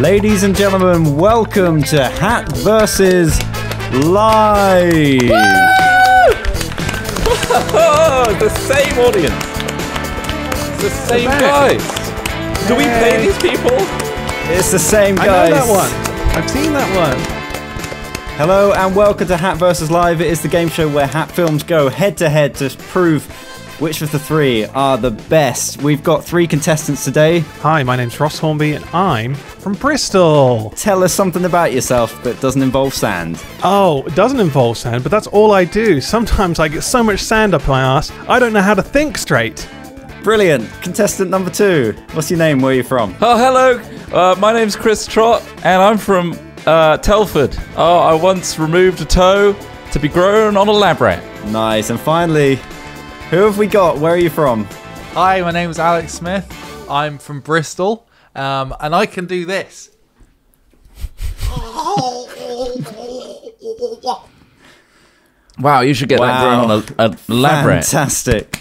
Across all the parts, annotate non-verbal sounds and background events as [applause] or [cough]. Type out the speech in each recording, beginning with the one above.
Ladies and gentlemen, welcome to Hat versus Live. The same audience. It's the same guys. Do we pay these people? It's the same guys. I know that one. I've seen that one. Hello and welcome to Hat versus Live. It is the game show where Hat films go head to head to prove which of the three are the best. We've got three contestants today. Hi, my name's Ross Hornby and I'm from Bristol. Tell us something about yourself that doesn't involve sand. Oh, it doesn't involve sand, but that's all I do. Sometimes I get so much sand up my ass, I don't know how to think straight. Brilliant. Contestant number two. What's your name? Where are you from? Oh, hello. Uh, my name's Chris Trott, and I'm from uh, Telford. Oh, I once removed a toe to be grown on a lab rat. Nice. And finally, who have we got? Where are you from? Hi, my name is Alex Smith. I'm from Bristol, um, and I can do this. Wow, you should get that Wow. grown on a, a lab. Fantastic.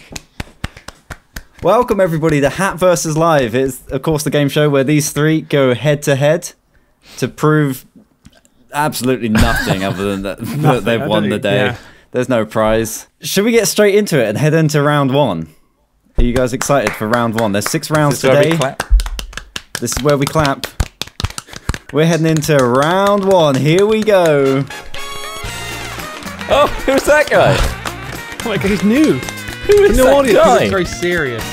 Welcome everybody to Hat versus Live. It's of course the game show where these three go head to head to prove absolutely nothing other than that, [laughs] that they've won the day. yeah. There's no prize. Should we get straight into it and head into round one? Are you guys excited for round one? There's six rounds This is where we today. This is where we clap. We're heading into round one. Here we go. Oh, who's that guy? [laughs] Oh my god, he's new. Who is No that audience, guy? It's very serious.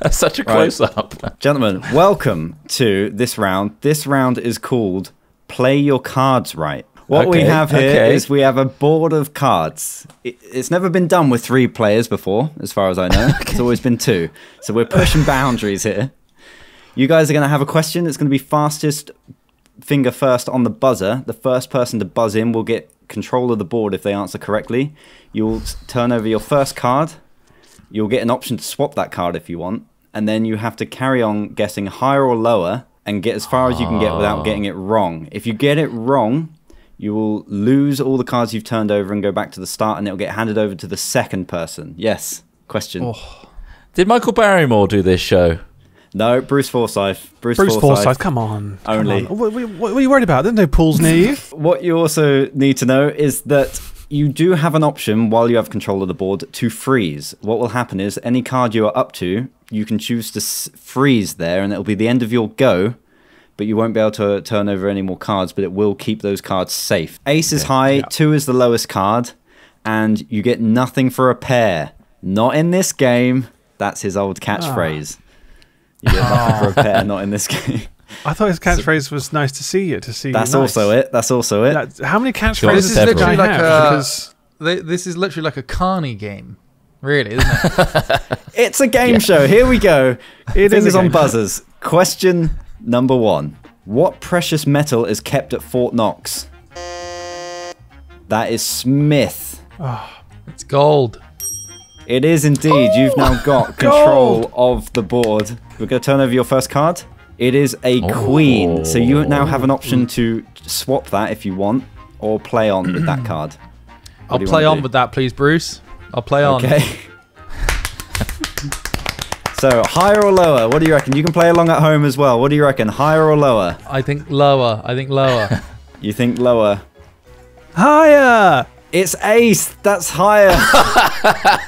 That's such a Right. close up. Gentlemen, welcome to this round. This round is called Play Your Cards Right. What we have here is okay. we have a board of cards. It's never been done with three players before, as far as I know. [laughs] It's always been two. So we're pushing [laughs] boundaries here. You guys are going to have a question. It's going to be fastest finger first on the buzzer. The first person to buzz in will get control of the board if they answer correctly. You'll turn over your first card. You'll get an option to swap that card if you want. And then you have to carry on guessing higher or lower and get as far as you can get without ah. getting it wrong. If you get it wrong, you will lose all the cards you've turned over and go back to the start, and it'll get handed over to the second person. Yes. Question. Oh. Did Michael Barrymore do this show? No, Bruce Forsyth. Bruce, Bruce Forsyth. Forsyth, come on. come Only. on. What, what, what are you worried about? There's no pools near [laughs] you. What you also need to know is that you do have an option while you have control of the board to freeze. What will happen is any card you are up to, you can choose to freeze there, and it'll be the end of your go. But you won't be able to turn over any more cards, but it will keep those cards safe. Ace is high, two is the lowest card, and you get nothing for a pair. Not in this game. That's his old catchphrase. Ah. You get nothing for a ah. pair, not in this [laughs] game. I thought his catchphrase was nice to see you, to see That's you nice. also it. That's also it. That- how many catchphrases This is does guy literally like have? a. Because thi- This is literally like a carny game, really, isn't it? [laughs] It's a game show. Here we go. It is a Fingers on buzzers. Question number one. What precious metal is kept at Fort Knox? That is Smith. Ah, it's gold. It is indeed. Oh You've now got control of the board. We're going to turn over your first card. It is a oh. queen. So you now have an option to swap that if you want or play on with that [clears throat] card. I'll play on with that, please, Bruce. I'll play on. Okay. [laughs] so higher or lower? What do you reckon? You can play along at home as well. What do you reckon? Higher or lower? I think lower. I think lower. [laughs] You think lower? higher. It's ace. That's higher. [laughs]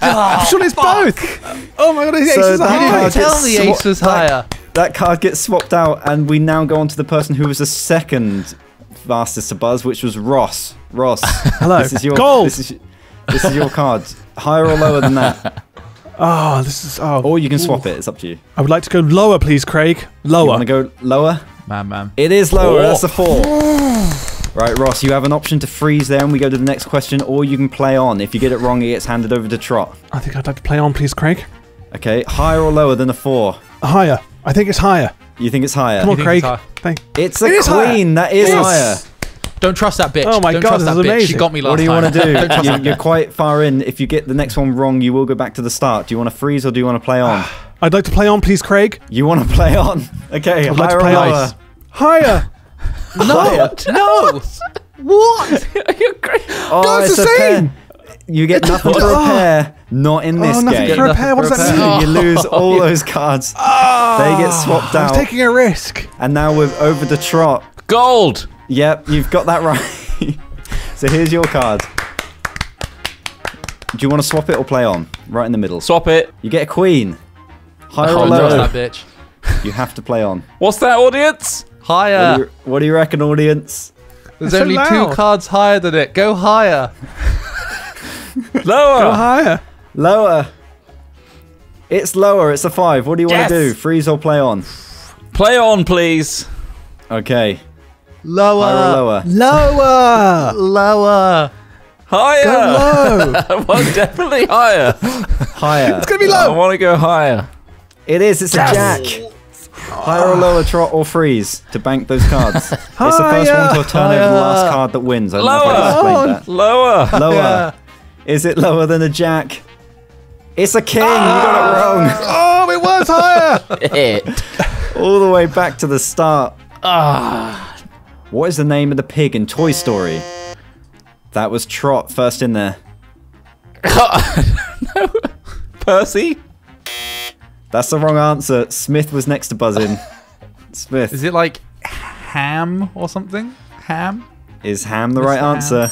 Ah, I'm sure it's both. Oh my god, his So ace is that high. card Tell the swa- ace was that- higher. that card gets swapped out, and we now go on to the person who was the second fastest to buzz, which was Ross. Ross. Hello. This is your Gold. This is, this is your card. Higher or lower than that, [laughs] Oh, this is. Oh, or you can swap it. It's up to you. I would like to go lower, please, Craig. Lower. You Lower. want to go lower? Man, man. It is lower. Oh. That's a four. [sighs] Right, Ross, you have an option to freeze there, and we go to the next question, or you can play on. If you get it wrong, it gets handed over to Trott. I think I'd like to play on, please, Craig. Okay, higher or lower than a four? Higher. I think it's higher. You think it's higher? Come on, Craig. it's higher? Thank. It's a It is higher. queen. That is Yes. higher. Don't trust that bitch. Oh my Don't God, trust this that is bitch. She amazing. got me last time. What do you time. want to do? [laughs] you, you're quite far in. If you get the next one wrong, you will go back to the start. Do you want to freeze or do you want to play on? [sighs] I'd like to play on, please, Craig. You want to play on? [laughs] Okay, I'd like higher to play on. Higher. Higher. [laughs] No. what? You're great. Oh, No, it's it's the same. You get nothing to Oh. repair. Not in oh, this oh, nothing game. to repair. What does that mean? You lose all those cards. Oh, they get swapped I was out. taking a risk. And now we're over the Trott. Gold. Yep, you've got that [laughs] right. so here's your card. Do you want to swap it or play on? Right in the middle. Swap it. You get a queen. Higher Oh, or no. lower? that bitch. You have to play on. What's that, audience? What, Higher. do you, what do you reckon, audience? There's That's only loud. two cards higher than it. Go higher. [laughs] Lower. Go higher. Lower. It's lower. It's a five. What do you Yes. want to do? Freeze or play on? Play on, please. Okay. Lower. Higher lower? Lower. [laughs] Lower. Higher. Go low. [laughs] well, definitely higher. [laughs] Higher. it's gonna be low. I want to go higher. It is. It's a jack. Higher or lower, Trott or freeze to bank those cards. it's the first one to turn over the last card that wins. I don't know if I Lower. Lower. Lower. Yeah. Is it lower than a jack? It's a king. You got it wrong. Oh, it was higher. it. All the way back to the start. Ah. What is the name of the pig in Toy Story? That was Trott first in there. [laughs] no. Percy. That's the wrong answer. Smith was next to buzz in. [laughs] Smith. Is it like ham or something? Ham? Is ham the right Ham. answer?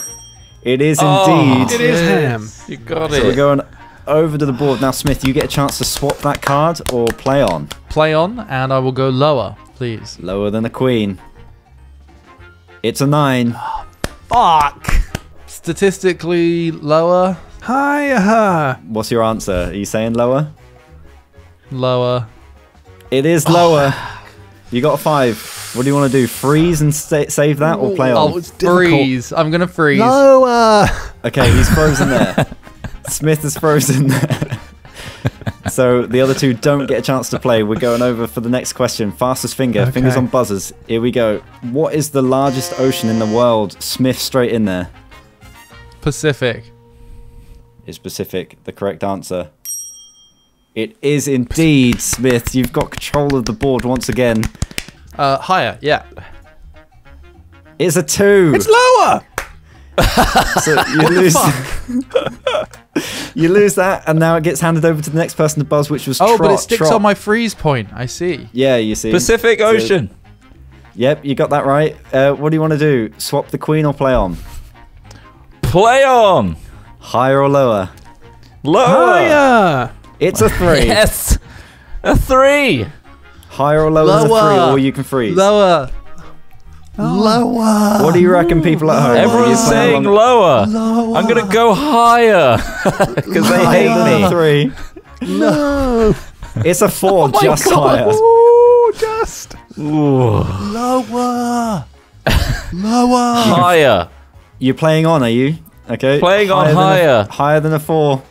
It is Oh. indeed. It is ham. You got it. So we're going over to the board. Now, Smith, you get a chance to swap that card or play on. Play on, and I will go lower, please. Lower than the queen. It's a nine. Fuck. Statistically lower. Higher. Uh-huh. What's your answer? Are you saying lower? Lower. It is lower. Oh, you got a five. What do you want to do? Freeze and sa- save that or play on? Oh, it's freeze. I'm gonna freeze. Lower. Okay, he's frozen there. [laughs] Smith is frozen there. [laughs] So the other two don't get a chance to play. We're going over for the next question. Fastest finger, fingers on buzzers. Here we go. What is the largest ocean in the world? Smith straight in there. Pacific. Is Pacific the correct answer? It is indeed, Smith. You've got control of the board once again. Uh, higher. Yeah. It's a two. It's lower. [laughs] So you lose. [laughs] you lose that, and now it gets handed over to the next person to buzz, which was Oh, Trott. but it sticks Trott. on my freeze point. I see. Yeah, you see. Pacific So- Ocean. Yep, you got that right. Uh, what do you want to do? Swap the queen or play on? Play on. Higher or lower? Lower. Higher. It's a three. [laughs] Yes. A three. Higher or lower, is a three, Lower. or you can freeze. Lower. Oh. Lower. What do you reckon people at home? Everyone's saying along- lower. I'm gonna go higher [laughs] because they Higher than a hate me. three. No. [laughs] It's a four, oh just higher. Ooh, just. Lower. Lower. Higher. You're playing on, are you? Okay. Playing on than a- higher. higher than a four.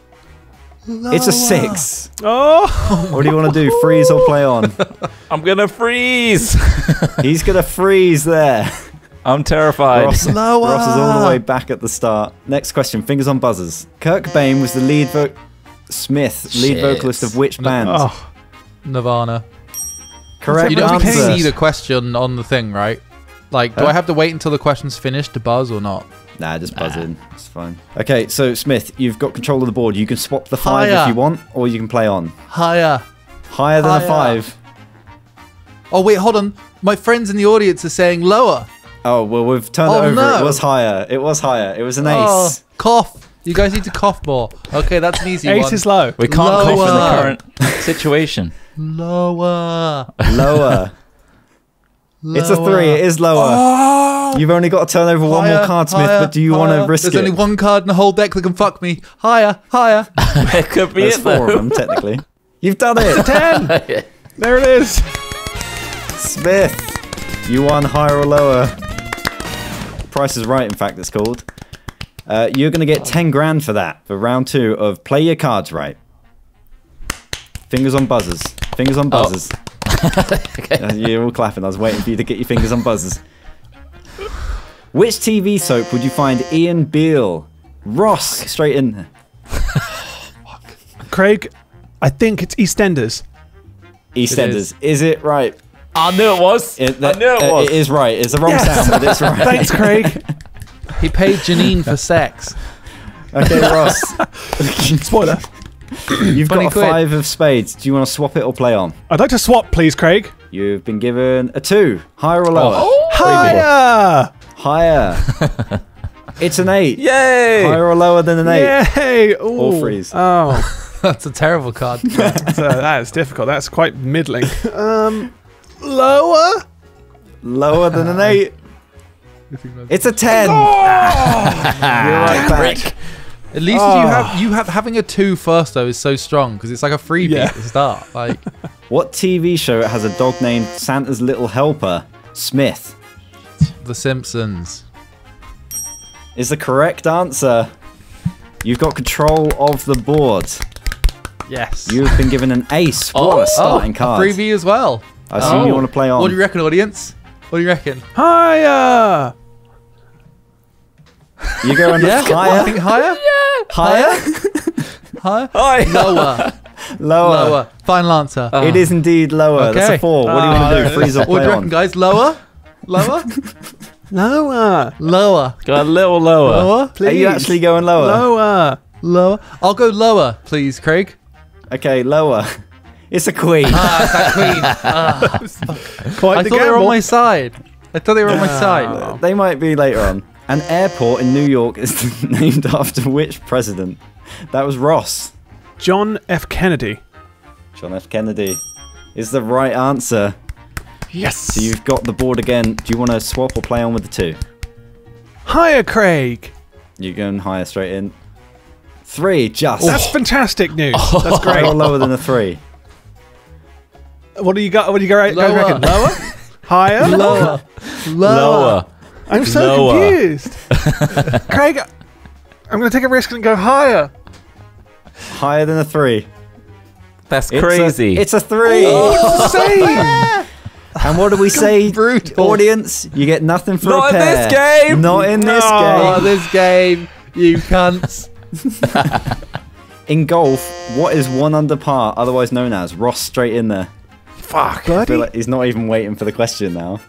It's a six. Oh. What do you want to do? Freeze or play on? [laughs] I'm gonna freeze. [laughs] He's gonna freeze there. I'm terrified. Ross, Lower. Ross is all the way back at the start. Next question. Fingers on buzzers. Kurt Cobain was the lead vo- Smith, lead vocalist of which band? Oh. Nirvana. Correct You don't answer. see the question on the thing, right? Like, do Huh? I have to wait until the question's finished to buzz or not? Nah, just buzz in. It's fine. Okay, so Smith, you've got control of the board. You can swap the five Higher. if you want, or you can play on. Higher. Higher than a Higher. five. Oh wait, hold on. My friends in the audience are saying lower. Oh well, we've turned Oh, it over. no. It was higher. It was higher. It was an oh, ace. Oh, cough. You guys need to cough more. Okay, that's an easy Ace one. Ace is low. We can't cough in the current situation. Lower. Lower. [laughs] It's a three. It is lower. You've only got to turn over one more card, Smith. higher, but do you want to risk There's it? There's only one card in the whole deck that can fuck me. Higher, higher. [laughs] it could be There's it four though. of them technically. [laughs] You've done it, Ten. [laughs] There it is. Smith. You won higher or lower. Price is right. In fact, it's called. Uh, you're going to get 10 grand for that for round two of play your cards right. Fingers on buzzers. Fingers on Oh. Buzzers. Uh, you're all clapping. I was waiting for you to get your fingers on buzzers. Which TV soap would you find Ian Beale? Ross, straight in there. Craig, I think it's EastEnders. EastEnders. Is it right? I knew it was. It, I knew it uh, was. it is right. It's the wrong Yes. sound, but it's [laughs] right. Thanks, Craig. He paid Janine for sex. [laughs] Okay, Ross. [laughs] Spoiler. [coughs] You've got a quid. five of spades. Do you want to swap it or play on? I'd like to swap, please, Craig. You've been given a two. Higher or lower? Oh. Higher! [laughs] Higher. it's an eight. Yay! Higher or lower than an eight? Yay! Ooh. Or freeze. Oh, [laughs] That's a terrible card. [laughs] so that is difficult. That's quite middling. Um, lower? Lower than an eight. It's a ten. Oh! You're right back. At least Oh. you have ah. you have having a two first though is so strong because it's like a freebie Yeah. at the start. [laughs] Like What TV show has a dog named Santa's Little Helper? Smith The Simpsons. is the correct answer. You've got control of the board. Yes. You've been given an ace. What Oh, a starting a card. freebie as well. I assume you Oh. want to play on. What do you reckon, audience? What do you reckon? Higher! You go under Yeah, I higher, think higher, higher, higher, [laughs] lower, [laughs] lower. lower. Final answer. It ah. is indeed lower. That's Okay. a four. What do you want to do? Ah, Freeze or what play do you reckon, on? guys? Lower, lower, [laughs] Lower! lower, Go a little lower. lower, Please. Are you actually going lower? Lower! lower. I'll go lower, please, Craig. Okay, lower. It's a queen. Ah, it's that queen. Ah. Quite I the thought they were on my side. I thought they were on my side. they might be later on. An airport in New York is [laughs] named after which president? That was Ross. John F. Kennedy. John F. Kennedy is the right answer. Yes! So you've got the board again. Do you want to swap or play on with the two? Higher, Craig! You're going higher straight in. Three, just. That's fantastic news. [laughs] That's great. or lower than a three? What do you got? What do you go, right, go Lower. reckon? Lower? [laughs] Higher? Lower, Lower. I'm so Lower. confused. [laughs] Craig, I'm going to take a risk and go higher. Higher than a three. That's It's a- crazy. it's a three. Oh, it's oh. the. [laughs] And what do we say, brutal. audience? You get nothing for Not a in pair. this game. Not in this Oh, game. this game, you cunts. [laughs] In golf, what is one under par, otherwise known as Ross straight in there? Fuck. I feel Birdie. like he's not even waiting for the question now.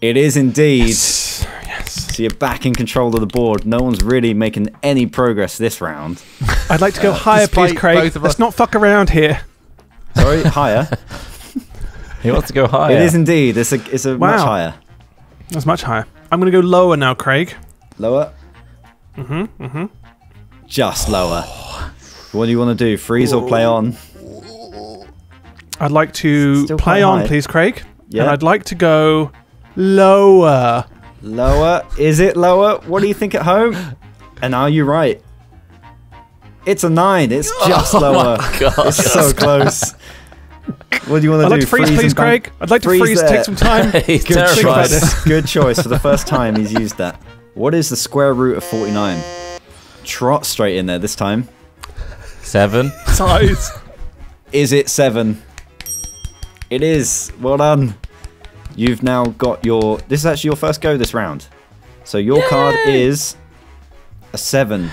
It is indeed. Yes. So you're back in control of the board. No one's really making any progress this round. [laughs] I'd like to go higher, please, Craig. both of Let's us- not fuck around here. Sorry, [laughs] higher. [laughs] he wants to go higher. It is indeed. It's a it's a much higher. That's much higher. I'm going to go lower now, Craig. Lower. Mm-hmm. Mm-hmm. Just lower. What do you want to do? Freeze or play on? I'd like to Still play on, high. please, Craig. Yeah. And I'd like to go lower. Lower. Is it lower? What do you think at home? And are you right? It's a nine. It's [laughs] oh just lower. God. It's so [laughs] close. What do you want to I'd do? like to freeze, and please, Craig. I'd like to freeze, there. take some time. [laughs] He's Good terrified. choice. Good choice. For the first time, he's used that. What is the square root of 49? Trott straight in there this time. Seven. Size. Is it seven? It is. Well done. You've now got your. This is actually your first go this round. So your card is a seven.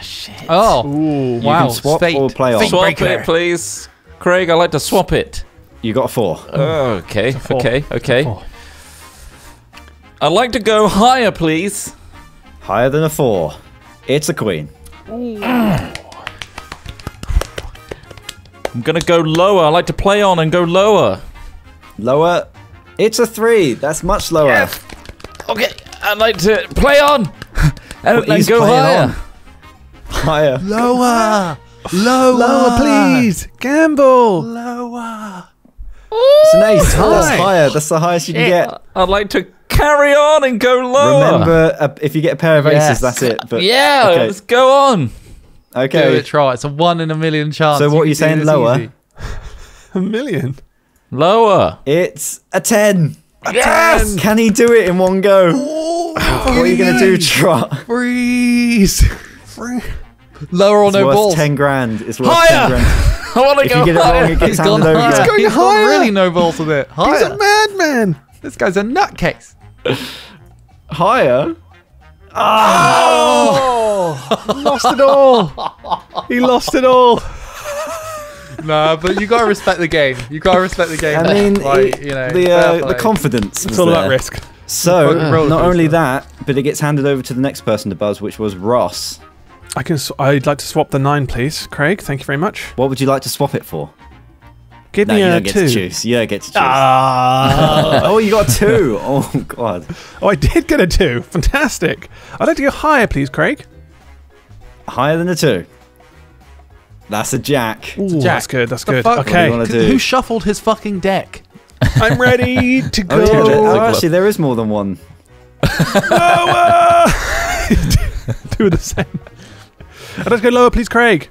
Shit. Oh, Ooh. You Wow, can swap fate. or play on. Swap breaker. it, please. Craig, I like to swap it. You got a four. Oh, okay, Four. okay, okay. Four. I'd like to go higher, please. Higher than a four. It's a queen. I'm gonna go lower. I like to play on and go lower. Lower. It's a three. That's much lower. Okay, I'd like to play on [laughs] and Well, then go higher. on. Higher. [laughs] lower, lower, Lower, please. Gamble. Lower. It's an ace. That's higher. That's the highest you can get. I'd like to carry on and go lower. Remember, uh, if you get a pair of aces, Yes. that's it. But yeah, okay. let's go on. Do Okay. it, try. It's a one in a million chance. So what You are you saying, lower? [laughs] A million. Lower. It's a ten. Yes! Can he do it in one go? [sighs] what are you gonna do, Trott? Freeze. Lower or It's no worth balls. ten grand. It's worth Higher! ten grand. [laughs] I want to go you get it wrong, it gets He's gone handed over. higher. again. going He's gone higher. really no balls with it. He's a madman. This guy's a nutcase. Higher. Ah! Oh! Lost it all. He lost it all. Nah, but you gotta respect the game. You gotta respect the game. I mean, like, you know, the uh, the confidence. It's was all about risk. So Fucking not only that, but it gets handed over to the next person to buzz, which was Ross. I can. Sw- I'd like to swap the nine, please, Craig. Thank you very much. What would you like to swap it for? Give No, me you a don't get two. to choose. You don't get to choose. Ah. [laughs] oh, you got two. Oh god. oh, I did get a two. Fantastic. I'd like to go higher, please, Craig. Higher than a two. That's a jack. Ooh, Jack. that's good. That's The good. fuck? do you Okay, do? Who shuffled his fucking deck? [laughs] I'm ready to Oh, go. yeah, there- oh, actually, there is more than one. lower. [laughs] Two of the same. I'd like go lower, please, Craig.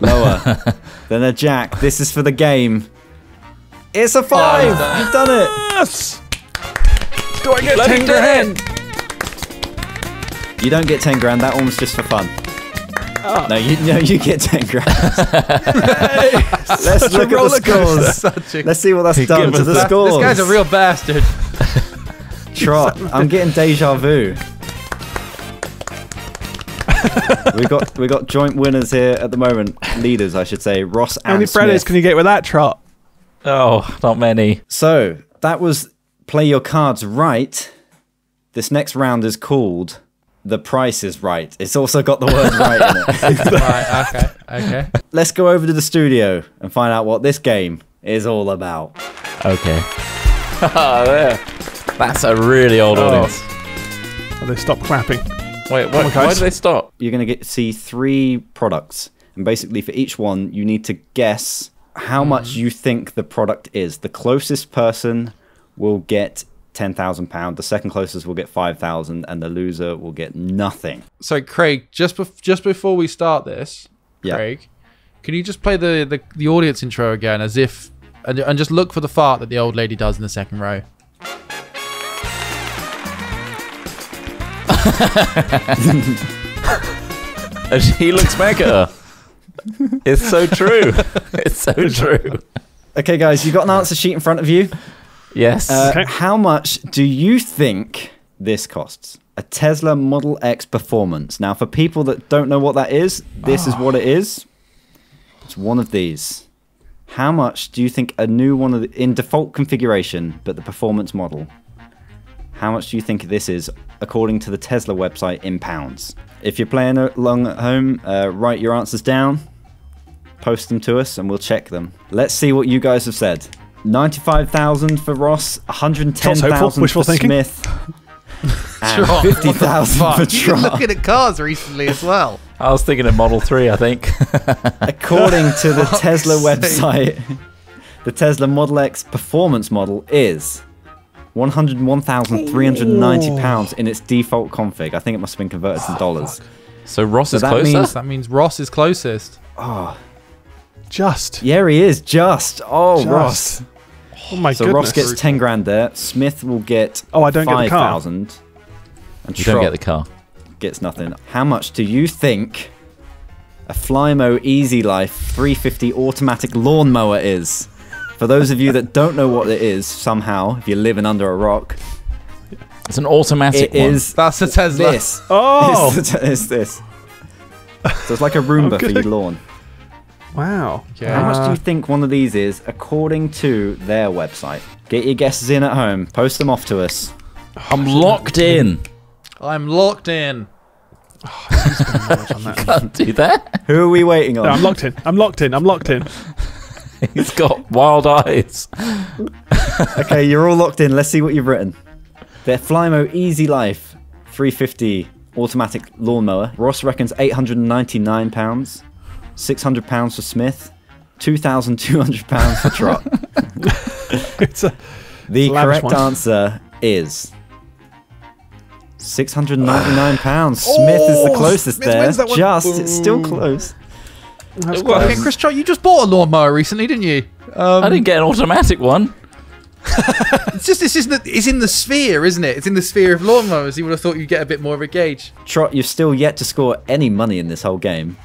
Lower [laughs] then a jack. This is for the game. It's a five. You've done it. Yes. Do I get Bloody ten grand? You don't get ten grand. That one was just for fun. Oh. No, you no, you get ten grand. [laughs] Let's look at the scores. [laughs] Let's see what that's done to the that. scores. This guy's a real bastard. [laughs] Trott. I'm getting deja vu. we got we got joint winners here at the moment. Leaders, I should say. Ross and How many and Fridays Smith. can you get with that Trott? Oh, not many. So that was play your cards right. This next round is called the price is right. It's also got the word right in it. [laughs] right, okay, okay. Let's go over to the studio and find out what this game is all about. Okay. [laughs] Ah, there. That's a really old Oh. audience. Oh, they stopped clapping. Wait, on, what, why guys. did they stop? You're going to get to see three products, and basically for each one, you need to guess how hmm. much you think the product is. The closest person will get ten thousand pound. The second closest will get five thousand, and the loser will get nothing. So, Craig, just bef- just before we start this, Yeah. Craig, can you just play the, the, the audience intro again as if, and, and just look for the fart that the old lady does in the second row? [laughs] And he looks back at her. It's so true. [laughs] It's so true. Okay, guys, you got an answer sheet in front of you. Yes. Uh, Okay. How much do you think this costs? A Tesla Model X Performance. Now, for people that don't know what that is, this is what it is. It's one of these. How much do you think a new one of the, in default configuration, but the performance model? How much do you think this is according to the Tesla website in pounds? If you're playing along at home, uh, write your answers down, post them to us, and we'll check them. Let's see what you guys have said. Ninety-five thousand for Ross, one hundred ten Trott's hopeful, thousand for thinking. Smith, [laughs] and Trott, fifty what the thousand fuck? for You've been Trott. looking at cars recently as well. I was thinking of Model 3, I think. [laughs] According to the [laughs] Tesla website, the Tesla Model X performance model is one hundred one thousand three hundred ninety pounds in its default config. I think it must have been converted to oh, dollars. So Ross is that closer? means- That means Ross is closest. Ah. Just. Yeah, he is just. Oh, Just. Ross. Oh my So goodness. Ross gets ten grand there. Smith will get Oh, I don't get the five car. thousand. And you don't get the car. gets nothing. How much do you think a Flymo Easy Life 350 automatic lawnmower is? For those of you that don't know what it is, somehow, if you're living under a rock, It's an automatic it one. is That's a Tesla. this. Oh. [laughs] It's, it's this. So it's like a Roomba for your lawn. Wow. Okay. How much do Uh, you think one of these is according to their website? Get your guesses in at home. Post them off to us. I'm locked in. I'm locked in. [laughs] Can't do that. Who are we waiting on? No, I'm locked in. I'm locked in. I'm locked in. [laughs] He's got wild eyes. [laughs] okay, you're all locked in. Let's see what you've written. Their Flymo Easy Life 350 automatic lawnmower. Ross reckons 899 pounds, 600 pounds for Smith, 2,200 pounds for Trott. [laughs] It's a, the It's a correct one. answer is 699 [sighs] pounds. Smith is the Oh, closest Smith there. wins that. Just, it's still close. that's Well, close. Okay, Chris Trott, you just bought a lawnmower recently, didn't you? Um, I didn't get an automatic one. [laughs] It's just it's in the it's in the sphere, isn't it? It's in the sphere of lawnmowers. You would have thought you'd get a bit more of a gauge. Trott, you've still yet to score any money in this whole game.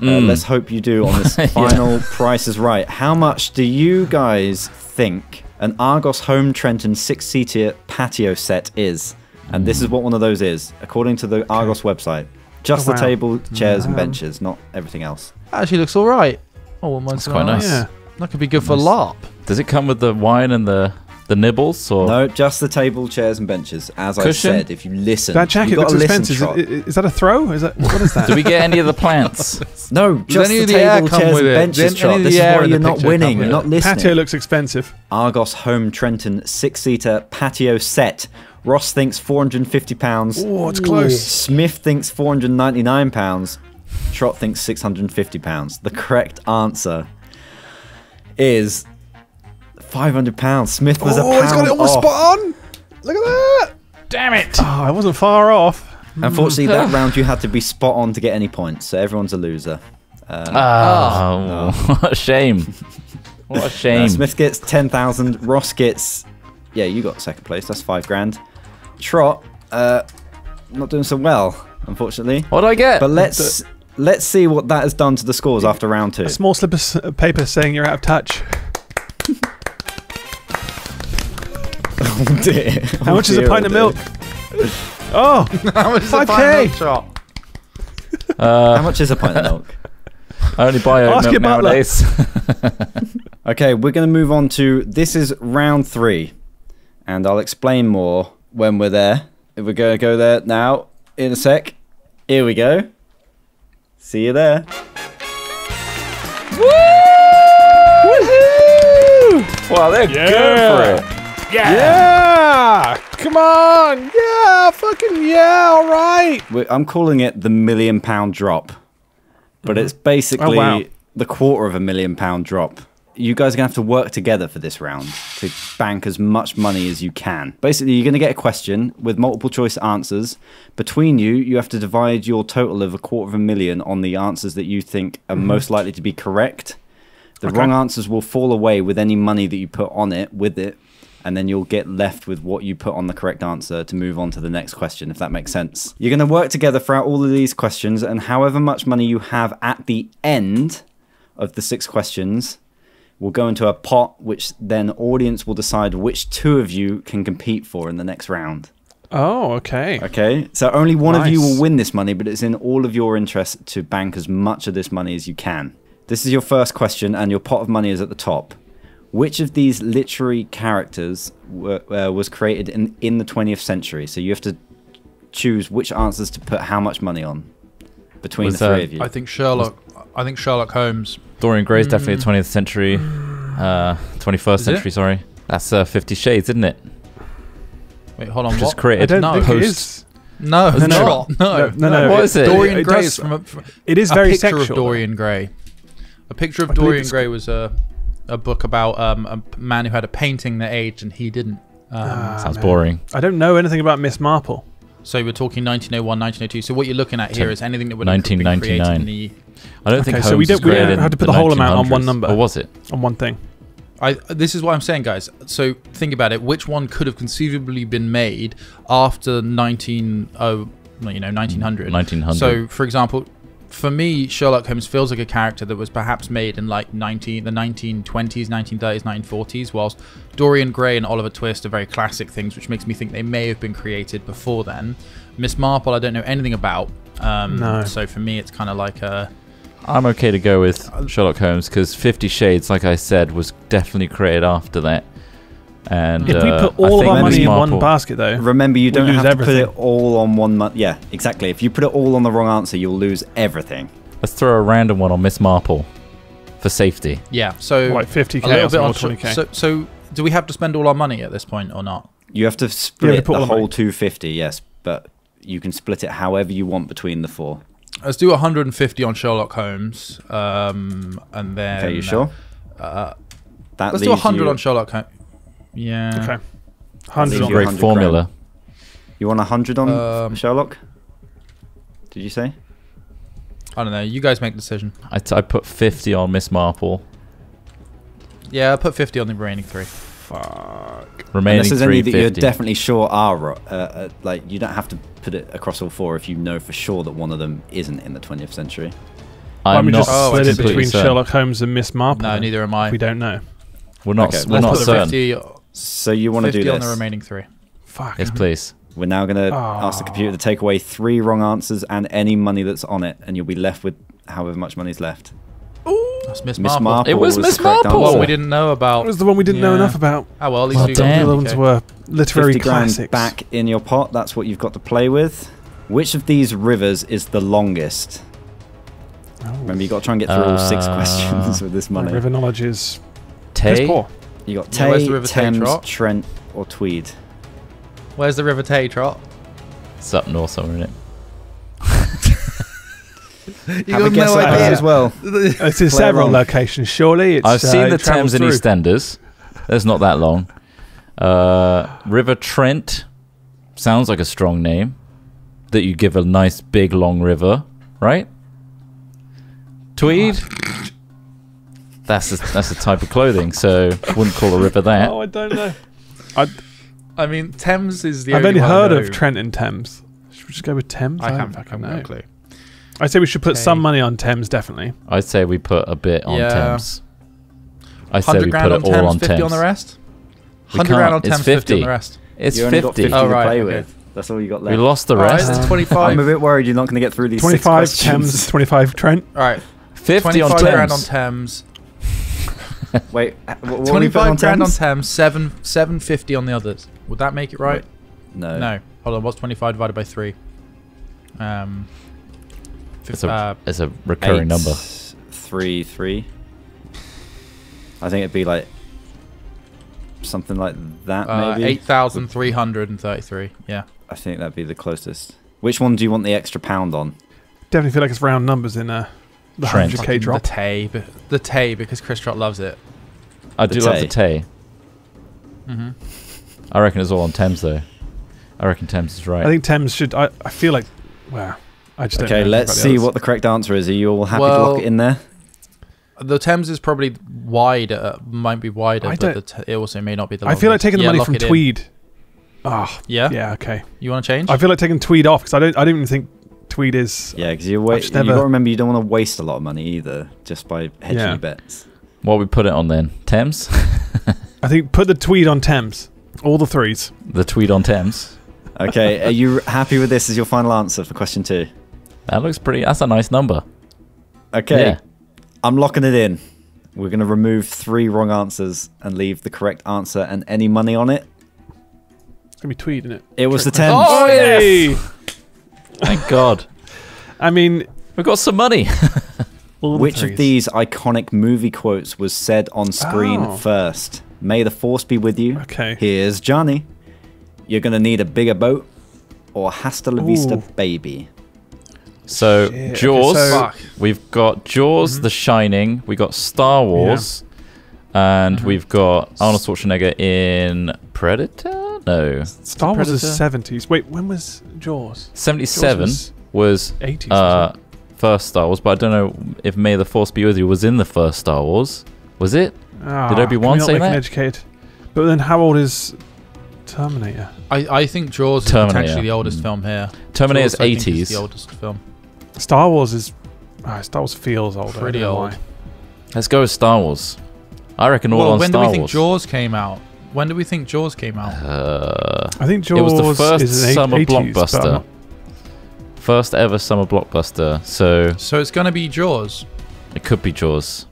Uh, Mm. let's hope you do on this [laughs] Yeah. final Price is Right. How much do you guys think an Argos Home Trenton six-seater patio set is? And this is what one of those is, according to the Argos website. Just Oh, the wow. table, chairs, and benches, not everything else. Actually, looks all right. Oh, well, mine's That's quite nice. Yeah. That could be good for LARP. Does it come with the wine and the The nibbles or No, just the table, chairs, and benches. As I said, if you listen, That jacket you looks expensive. Is, is, is that a throw? Is that what is that? [laughs] do we get any of the plants? [laughs] No, just any the of the table, come chairs, and benches, Did any Trott. of This the is air why you're the not winning. come You're not it? listening. Patio looks expensive. Argos Home Trenton six-seater patio set. Ross thinks 450 pounds. Oh, it's close. Smith thinks 499 pounds. Trott thinks 650 pounds. The correct answer is 500 pounds. Smith was a Oh, he's got it almost off. spot on. Look at that. Damn it! Oh, I wasn't far off. Unfortunately, that [laughs] round you had to be spot on to get any points, so everyone's a loser. Oh, what a shame. What a [laughs] Uh, shame. Smith gets 10,000. Ross gets, yeah, you got second place. That's five grand. Trott, uh, not doing so well, unfortunately. what do I get? But let's let's see what that has done to the scores after round two. A small slip of paper saying you're out of touch. Oh [laughs] dear. Uh, How much is a pint of milk? Oh, How much is a 5K. pint of shot? How much is a pint of milk? I only buy oat Ask milk your butler. nowadays. [laughs] Okay, we're going to move on to this is round three, and I'll explain more when we're there. If we're going to go there now in a sec. Here we go. See you there. Woo! Woohoo! Wow, they're Yeah. good for it. Yeah. Come on. Yeah. Fucking yeah. All right. I'm calling it the million pound drop, but mm-hmm. it's basically Oh, wow. the quarter of a million pound drop. You guys are gonna have to work together for this round to bank as much money as you can. Basically, you're gonna get a question with multiple choice answers. Between you, you have to divide your total of a quarter of a million on the answers that you think are mm-hmm. most likely to be correct. The Okay. wrong answers will fall away with any money that you put on it with it, and then you'll get left with what you put on the correct answer to move on to the next question, if that makes sense. You're going to work together throughout all of these questions, and however much money you have at the end of the six questions will go into a pot, which then audience will decide which two of you can compete for in the next round. Oh, okay. Okay, so only one of you will win this money, but it's in all of your interest to bank as much of this money as you can. This is your first question, and your pot of money is at the top. Which of these literary characters were, uh, was created in, in the 20th century? So you have to choose which answers to put how much money on between Was, the three uh, of you. I think Sherlock. I think Sherlock Holmes. Dorian Gray's definitely a 20th century, uh, 21st Is it? century, sorry. That's uh, Fifty Shades, isn't it? Wait, hold on. Just what? created I don't No. think post. it is. No, No, no. [laughs] no, no, No, no, What is it? Dorian It Gray does- is from a, from It is a very picture sexual. of Dorian Gray. A picture of I Dorian Gray was a a book about um, a man who had a painting that aged and he didn't. Um, Ah, Sounds man. boring. I don't know anything about Miss Marple. so we're talking 1901, 1902. So what you're looking at here is anything that would have been created in 1999. the. I don't think Okay, Holmes so we don't- was we don't have to put the whole amount on one number. Or was it? on one thing. I, this is what I'm saying, guys. So think about it. Which one could have conceivably been made after 19, oh, you know, 1900? 1900. So, for example, for me, Sherlock Holmes feels like a character that was perhaps made in like 19, the 1920s, 1930s, 1940s, whilst Dorian Gray and Oliver Twist are very classic things, which makes me think they may have been created before then. Miss Marple, I don't know anything about. Um, No. So for me, it's kind of like a. I'm okay to go with Sherlock Holmes because Fifty Shades, like I said, was definitely created after that. And If we uh, put all of our money in one basket, though, Remember, you don't lose have to put it all on one month. Yeah, exactly. If you put it all on the wrong answer, you'll lose everything. Let's throw a random one on Miss Marple for safety. Yeah. So like 50k a little bit on. 20k. So, so do we have to spend all our money at this point or not? You have to split put all the the whole 250, yes, but you can split it however you want between the four. Let's do 150 on Sherlock Holmes, um, and then. Okay, you sure? Uh, That let's do leaves 100 you, on Sherlock Holmes. Yeah. okay. 100 you on a Great 100 formula. You want a 100 on Um, Sherlock? Did you say? I don't know. You guys make the decision. I, t- I put 50 on Miss Marple. Yeah, I'll put 50 on the remaining three. Fuck. Remaining Unless there's any that you're definitely sure are uh, uh, like you don't have to put it across all four if you know for sure that one of them isn't in the 20th century. I'm don't we not just Oh, split it between certain. Sherlock Holmes and Miss Marple? No, neither am I. We don't know. We're not. Okay, we're let's not put put certain. 50, So you want to 50 do on the remaining three. Fuck. Yes, please. We're now going to ask the computer to take away three wrong answers and any money that's on it, and you'll be left with however much money's left. it's Miss Miss Marple. Marple. It was the Miss Marple. Well, answer. we didn't know about. That was the one we didn't know enough about. Oh well, at least Well we The got done. other the ones okay. were literary 50 grand classics. back in your pot. That's what you've got to play with. Which of these rivers is the longest? Oh, Remember, you got to try and get through all six Uh, questions with this my money. river knowledge is piss Tay. poor. You got Yeah, where's Tay, the River Tay, Thames, Trott? Trent, or Tweed. Where's the River Tay, Trott? It's up north somewhere, isn't it? [laughs] You Have a guess at those as well. [laughs] It's in several along. locations. Surely, it's, I've uh, seen it the travels Thames and. EastEnders. That's not that long. Uh, River Trent sounds like a strong name that you give a nice big long river, right? Tweed. That's a, that's a type of clothing, so wouldn't call a river that. Oh, I don't know. I, I mean, Thames is the. I've only one I heard know. of Trent and Thames. Should we just go with Thames? I don't haven't fucking I've no clue. I say we should put Okay. some money on Thames, definitely. I'd say we put a bit on Yeah. Thames. I say we Hundred grand put on it all Thames, on fifty Thames. on the rest. Hundred grand on It's Thames, fifty on the rest. It's you only got 50. 50 Oh, to play okay. with. That's all you got left. We left. lost the All right, rest. 25. I'm a bit worried you're not going to get through these 25 questions. Thames, 25 Trent. All right, 50 on twenty-five grand on Thames. Thames. Wait, uh, what, what were we Twenty-five on grand on Thames? Thames. Seven, seven fifty on the others. Would that make it right? No. No. Hold on. What's twenty-five divided by three? Um. It's a, uh, it's a recurring Eight, number. Three, three. I think it'd be like something like that, uh, maybe. eight thousand three hundred and thirty-three. Yeah. I think that'd be the closest. Which one do you want the extra pound on? Definitely feel like it's round numbers in uh, the Trent. 100k drop. The Tay, the Tay, because Chris Trott loves it. I The do love the Tay. Mm-hmm. I reckon it's all on Thames though. I reckon Thames is right. I think Thames should. I, I feel like. Well, I just don't Okay, let's see others. what the correct answer is. Are you all happy to lock it in there? The Thames is probably wider, might be wider, I but the don't- t- it also may not be the. I feel like taking the Yeah, money lock from it in. Tweed. Oh, Yeah? yeah, okay. You want to change? I feel like taking Tweed off because I don't. I don't even think Tweed is. Yeah, because you wait. just You got never- to remember you don't want to waste a lot of money either, just by hedging Yeah. your bets. what we put it on then? Thames? [laughs] I think put the Tweed on Thames. All the threes. the tweed on Thames? Okay, are you [laughs] happy with this as your final answer for question two? That looks pretty. That's a nice number. Okay, Yeah. I'm locking it in. We're going to remove three wrong answers and leave the correct answer and any money on it. It's gonna be Tweed, isn't it? It was the Trick 10. Oh, Hey! Thank God. I mean, We've got some money. [laughs] Which of these iconic movie quotes was said on screen Oh. first? May the force be with you. Okay. Here's Johnny. You're going to need a bigger boat. Or hasta la vista, Ooh. baby. So Shit, okay, Jaws. so- We've got Jaws, Mm-hmm. The Shining. We got Star Wars, and Mm-hmm. we've got Arnold Schwarzenegger in Predator. No, Star Wars is 70s. Wait, when was Jaws? seventy-seven Jaws was 80s. uh, first Star Wars, but I don't know if May the Force be with you was in the first Star Wars. Was it? it? Ah, Did Obi-Wan can we not say make an that? educated? But then, how old is Terminator? I, I think Jaws is Terminator. potentially the oldest Mm. film here. Terminator's Jaws, I think, is eighties. the oldest film. Star Wars is. ah, Star Wars feels older. Pretty old. why. Let's go with Star Wars. I reckon all well, on when do we think Wars. Jaws came out? When do we think Jaws came out? Uh, I think Jaws it was the first is summer 80s, blockbuster. First ever summer blockbuster. So So it's gonna be Jaws. it could be Jaws.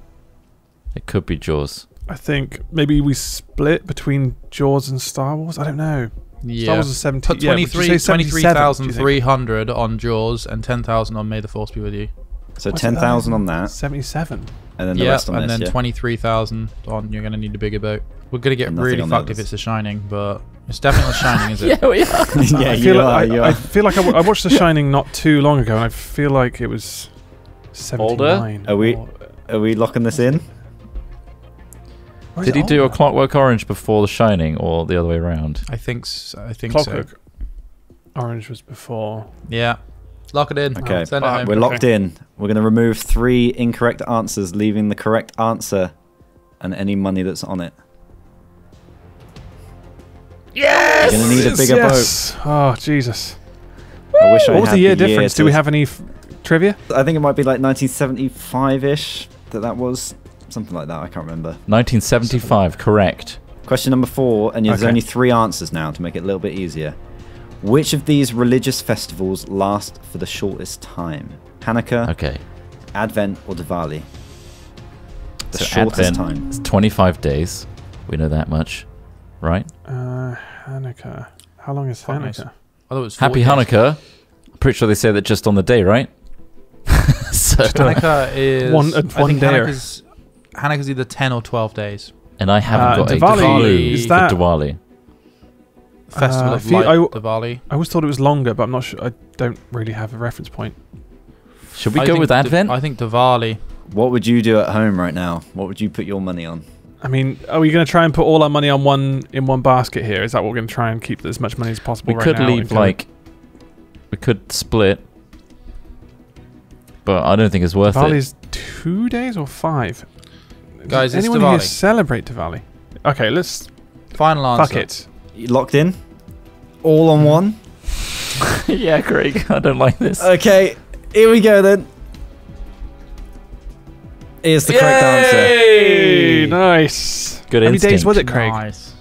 It could be Jaws. I think maybe we split between Jaws and Star Wars. I don't know. Star Yeah. Wars is 70. Put yeah, 23 say 77, do you think? 23,300 on Jaws and 10,000 on May the Force be with you. So What's 10,000 on that, 77. and then the Yeah, rest on and this, then yeah? 23,000 on You're Gonna Need a Bigger Boat. We're gonna get really on the fucked if it's The Shining, but it's definitely The Shining, is it? [laughs] Yeah, we are. [laughs] yeah, I you feel are, like, you I, I feel like I, w- I watched The [laughs] Shining not too long ago, and I feel like it was 79. Are we- Are we locking this in? Did it he do a? Clockwork Orange before The Shining, or the other way around? I think s- I think so. Orange was before. Yeah. Lock it in. Okay, Send it home. We're Okay. locked in. We're going to remove three incorrect answers, leaving the correct answer and any money that's on it. Yes! You're going to need a bigger yes. Oh, Jesus. boat. I wish I What was had the year difference? to- Do we have any f- trivia? I think it might be like 1975-ish that that was. Something like that. I can't remember. 1975, correct. Question number four, and there's Okay. only three answers now to make it a little bit easier. Which of these religious festivals last for the shortest time? Hanukkah, Okay. Advent, or Diwali? The So shortest Advent time. It's 25 days. We know that much, right? Uh, Hanukkah. How long is Quite nice. Hanukkah? I thought it was Happy 40 days. Hanukkah. I'm pretty sure they say that just on the day, right? [laughs] so, Hanukkah is One- uh, I think day or- Hanukkah's, Hanukkah's either ten or twelve days. and I haven't Uh, got a Diwali, clue is for that- Diwali. Festival Uh, of few- Light, I- Diwali. I always thought it was longer, but I'm not sure. I don't really have a reference point. Should we I go with Advent? I think Diwali. What would you do at home right now? What would you put your money on? I mean, are we going to try and put all our money on one in one basket here? Is that what we're going to try and keep as much money as possible? we right could now leave and of- like we could split, but I don't think it's worth it. Diwali's two days or five. Guys, Does anyone here Diwali. celebrate Diwali? Okay, let's Final answer. fuck it. You locked in? All on hmm. one? [laughs] yeah, Craig, I don't like this. Okay, here we go then. Here's the correct answer. Hey, nice. Good How many days instinct. was it, Craig? Nice.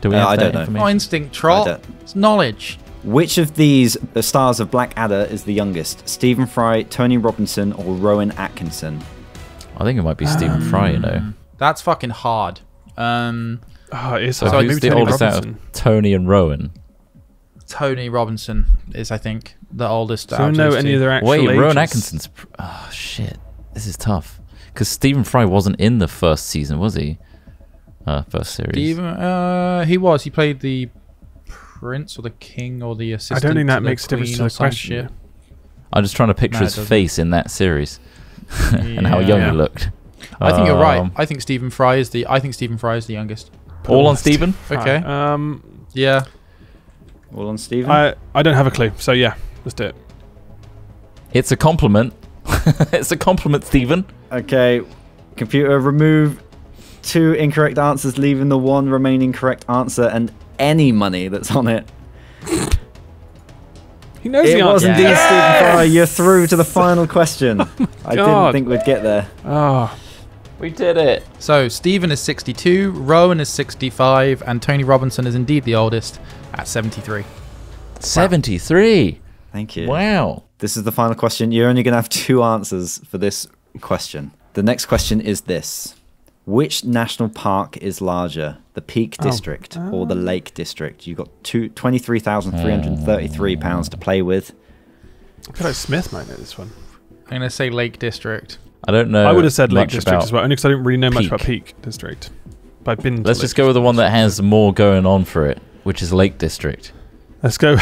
Do we Uh, have I that don't know. Not instinct, I trot. It's knowledge. Which of these the stars of Blackadder is the youngest? Stephen Fry, Tony Robinson, or Rowan Atkinson? I think it might be Stephen Fry. You know. That's fucking hard. Um, Oh, it is. So hard. who's the Tony oldest out of Tony and Rowan? Tony Robinson is, I think, the oldest. So out of know any two. of their actual Wait, Rowan? Atkinson's. Oh shit, this is tough. Because Stephen Fry wasn't in the first season, was he? Uh, first series. Stephen, uh, he was. He played the prince or the king or the assistant. I don't think that makes a difference to the question. shit. I'm just trying to picture No, his doesn't. face in that series [laughs] and how young Yeah. he looked. I think you're right. Um, I think Stephen Fry is the. I think Stephen Fry is the youngest. All on Stephen. Okay. Um, Yeah. All on Stephen? I I don't have a clue. So yeah, let's do it. It's a compliment. [laughs] it's a compliment, Stephen. Okay, computer, remove two incorrect answers, leaving the one remaining correct answer and any money that's on it. He knows It the was answer. indeed Stephen Fry. You're through to the [laughs] final question. Oh I didn't think we'd get there. Oh, We did it. So Stephen is 62, Rowan is 65, and Tony Robinson is indeed the oldest at 73. 73. Thank you. Wow. This is the final question. You're only going to have two answers for this question. The next question is this Which national park is larger, the Peak Oh. District or the ah. Lake District? You've got two, £23,333 to play with. I feel like Smith might know this one. I'm going to say Lake District. I don't know. I would have said Lake District as well, only because I didn't really know much about Peak. Peak District. But I've been. Let's just go with the one that has more going on for it, which is Lake District. Let's go. [laughs]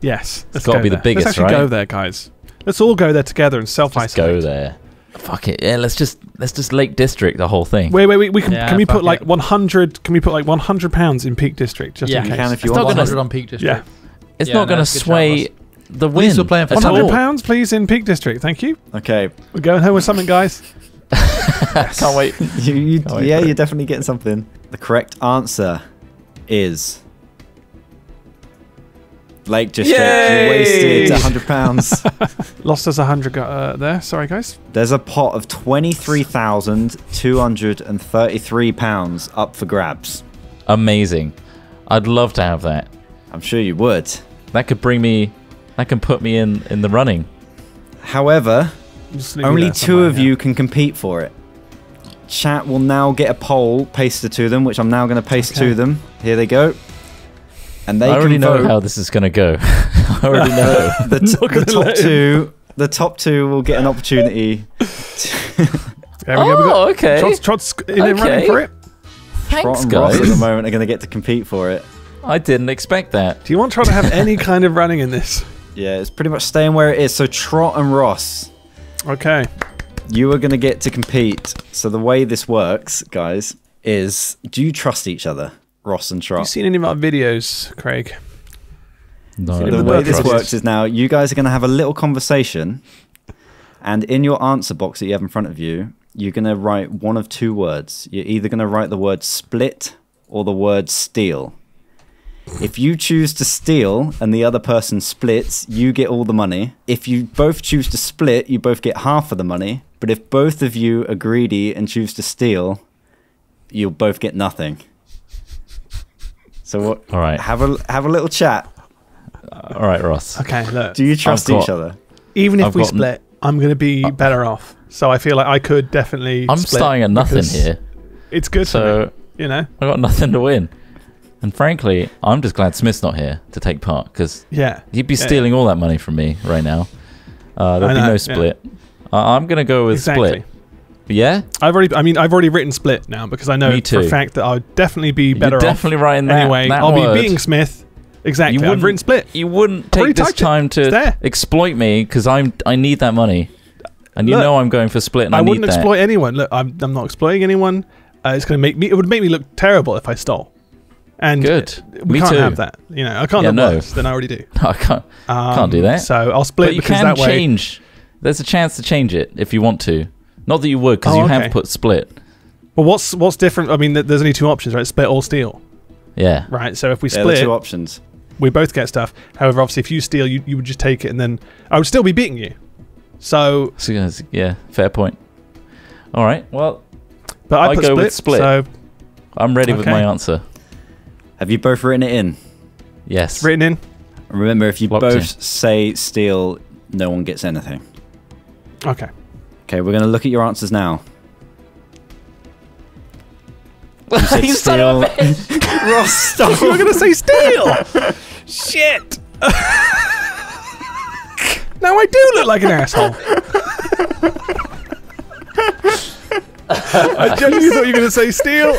yes, it's gotta go be the there. biggest, Let's actually right? go there, guys. Let's all go there together and self Just go there. Fuck it. Yeah, let's just let's just Lake District the whole thing. Wait, wait, wait. We can. Yeah, can we fuck put like it. 100? Can we put like 100 pounds in Peak District just Yeah. in You case? can if you It's not want. gonna- 100 on Peak District. Yeah. It's Yeah, not no, going to that's a good shout, sway Ross. the least wind. we're playing for at 100 all. pounds, please, in Peak District. Thank you. Okay. We're going home with something, guys. [laughs] Can't wait. You, you, Can't wait yeah, for it. you're definitely getting something. The correct answer is Lake District. Yay! Wasted hundred [laughs] pounds. Lost us 100 uh, there. Sorry, guys. There's a pot of twenty-three thousand two hundred and thirty-three pounds up for grabs. Amazing. I'd love to have that. I'm sure you would. That could bring me. That can put me in in the running. However, Just leave it only two of yeah. you can compete for it. Chat will now get a poll pasted to them, which I'm now going to paste Okay. to them. Here they go. And they I already can know vote. how this is going to go. [laughs] I already know. [laughs] the, t- [laughs] the top two the top two will get an opportunity oh, There we go. We got oh, okay. Trott's, Trott's in and running for it. Thanks, Trott and Ross at the moment are going to get to compete for it I didn't expect that. Do you want Trott to have any kind of running in this? yeah it's pretty much staying where it is so Trott and Ross Okay. you are going to get to compete so the way this works guys is do you trust each other Ross and Have you seen any of our videos, Craig? No, the the way this works is now you guys are going to have a little conversation and in your answer box that you have in front of you you're going to write one of two words. You're either going to write the word split or the word steal. If you choose to steal and the other person splits you get all the money. If you both choose to split you both get half of the money. But if both of you are greedy and choose to steal you'll both get nothing so what All right. have a have a little chat All right, Ross. Okay, look. do you trust got- each other Even if I've we got- split, I'm going to be better off. So I feel like I could definitely. I'm split starting at nothing here, It's good for so me, you know. I got nothing to win. And frankly, I'm just glad Smith's not here to take part because Yeah. he'd be Yeah. stealing all that money from me right now. Uh, there'd I be know, no yeah. split. I I'm gonna go with Exactly. split. Yeah, I've already. I mean, I've already written split now because I know for a fact that I'll definitely be better You're definitely in that. anyway, that I'll word. be being Smith. Exactly. You I've wouldn't- written split. You wouldn't take this typed it. time to exploit me because I'm I need that money, and you Look, know I'm going for split, and I, I wouldn't that. exploit anyone. Look, I'm, I'm not exploiting anyone. Uh, it's going to make me. It would make me look terrible if I stole. And Good. we Me can't too. have that. You know, I can't Yeah, look no. worse than I already do. [laughs] I can't. Um, Can't do that. So I'll split But you because can that way. change. There's a chance to change it if you want to. Not that you would, because Oh, you okay. have put split. Well, what's what's different? I mean, there's only two options, right? Split or steal, Yeah. right? So if we Yeah, the split, two options. we both get stuff. However, obviously, if you steal, you, you would just take it, and then I would still be beating you. So, So, yeah. Fair point. All right. Well, but I, I put go split, with split. So I'm ready with my answer. Have you both written it in? Yes. it's written in. Remember, if you Locked both in. say steal, no one gets anything. Okay. Okay, we're going to look at your answers now. [laughs] You said You son of a steal. [laughs] Ross, stop. you were gonna say steel. [laughs] Shit. now I do look like an asshole. I genuinely thought you were gonna say steel.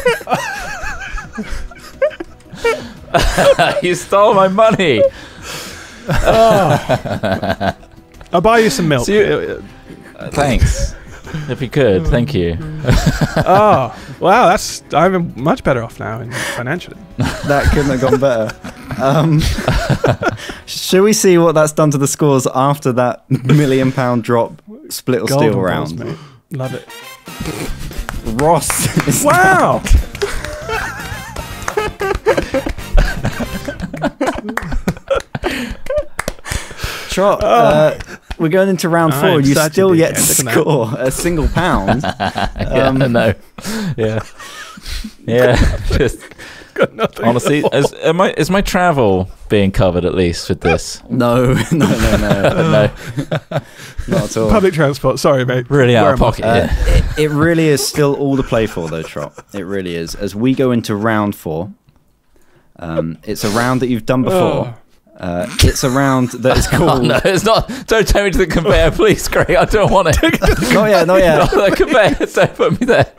you stole my money. I'll buy you some milk. So you- thanks. [laughs] If you could, thank you. [laughs] oh, wow, that's I'm much better off now financially. [laughs] that couldn't have gone better. Um, should we see what that's done to the scores after that million pound drop split or Golden steal balls, round? mate. Love it. Ross is Wow. Trot. Uh, we're going into round I'm four. You such still yet to dickhead, look at score a single pound. [laughs] yeah, Um, no. Yeah. [laughs] Yeah. [laughs] Just honestly, is, am I, is my travel being covered at least with this? No, no, no, no, no. not at all. Public transport. Sorry, mate. Really out Where of pocket. Uh, yeah. it, it really is still all to play for, though, Trott. It really is. As we go into round four, um, it's a round that you've done before. Uh, it's a round that is [laughs] Oh, called. no, it's not. Don't take me to the conveyor, please, Craig. I don't want it. [laughs] Not yet, not yet. Not the conveyor. Don't put me there.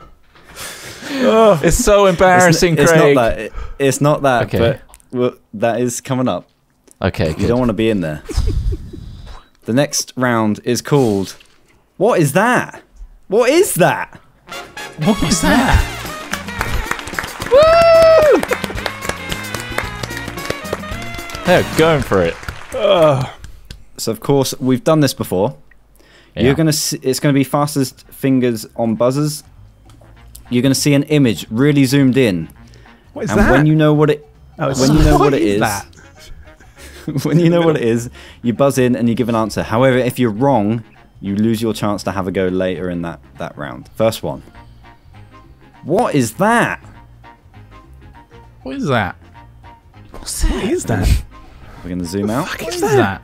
It's so embarrassing, it's, Craig. It's not that. It- it's not that. Okay. But well, that is coming up. Okay, You good. don't want to be in there. the next round is called. What is that? What is that? What is that? Woo! They're going for it. So of course we've done this before. Yeah. You're gonna. See, it's gonna be fastest fingers on buzzers. You're gonna see an image really zoomed in, What is and that? when you know what it, Oh, it's- when you know what it is is, that? when you know what it is, you buzz in and you give an answer. However, if you're wrong, you lose your chance to have a go later in that that round. First one. What is that? What is that? What is that? We're gonna zoom out. What is that?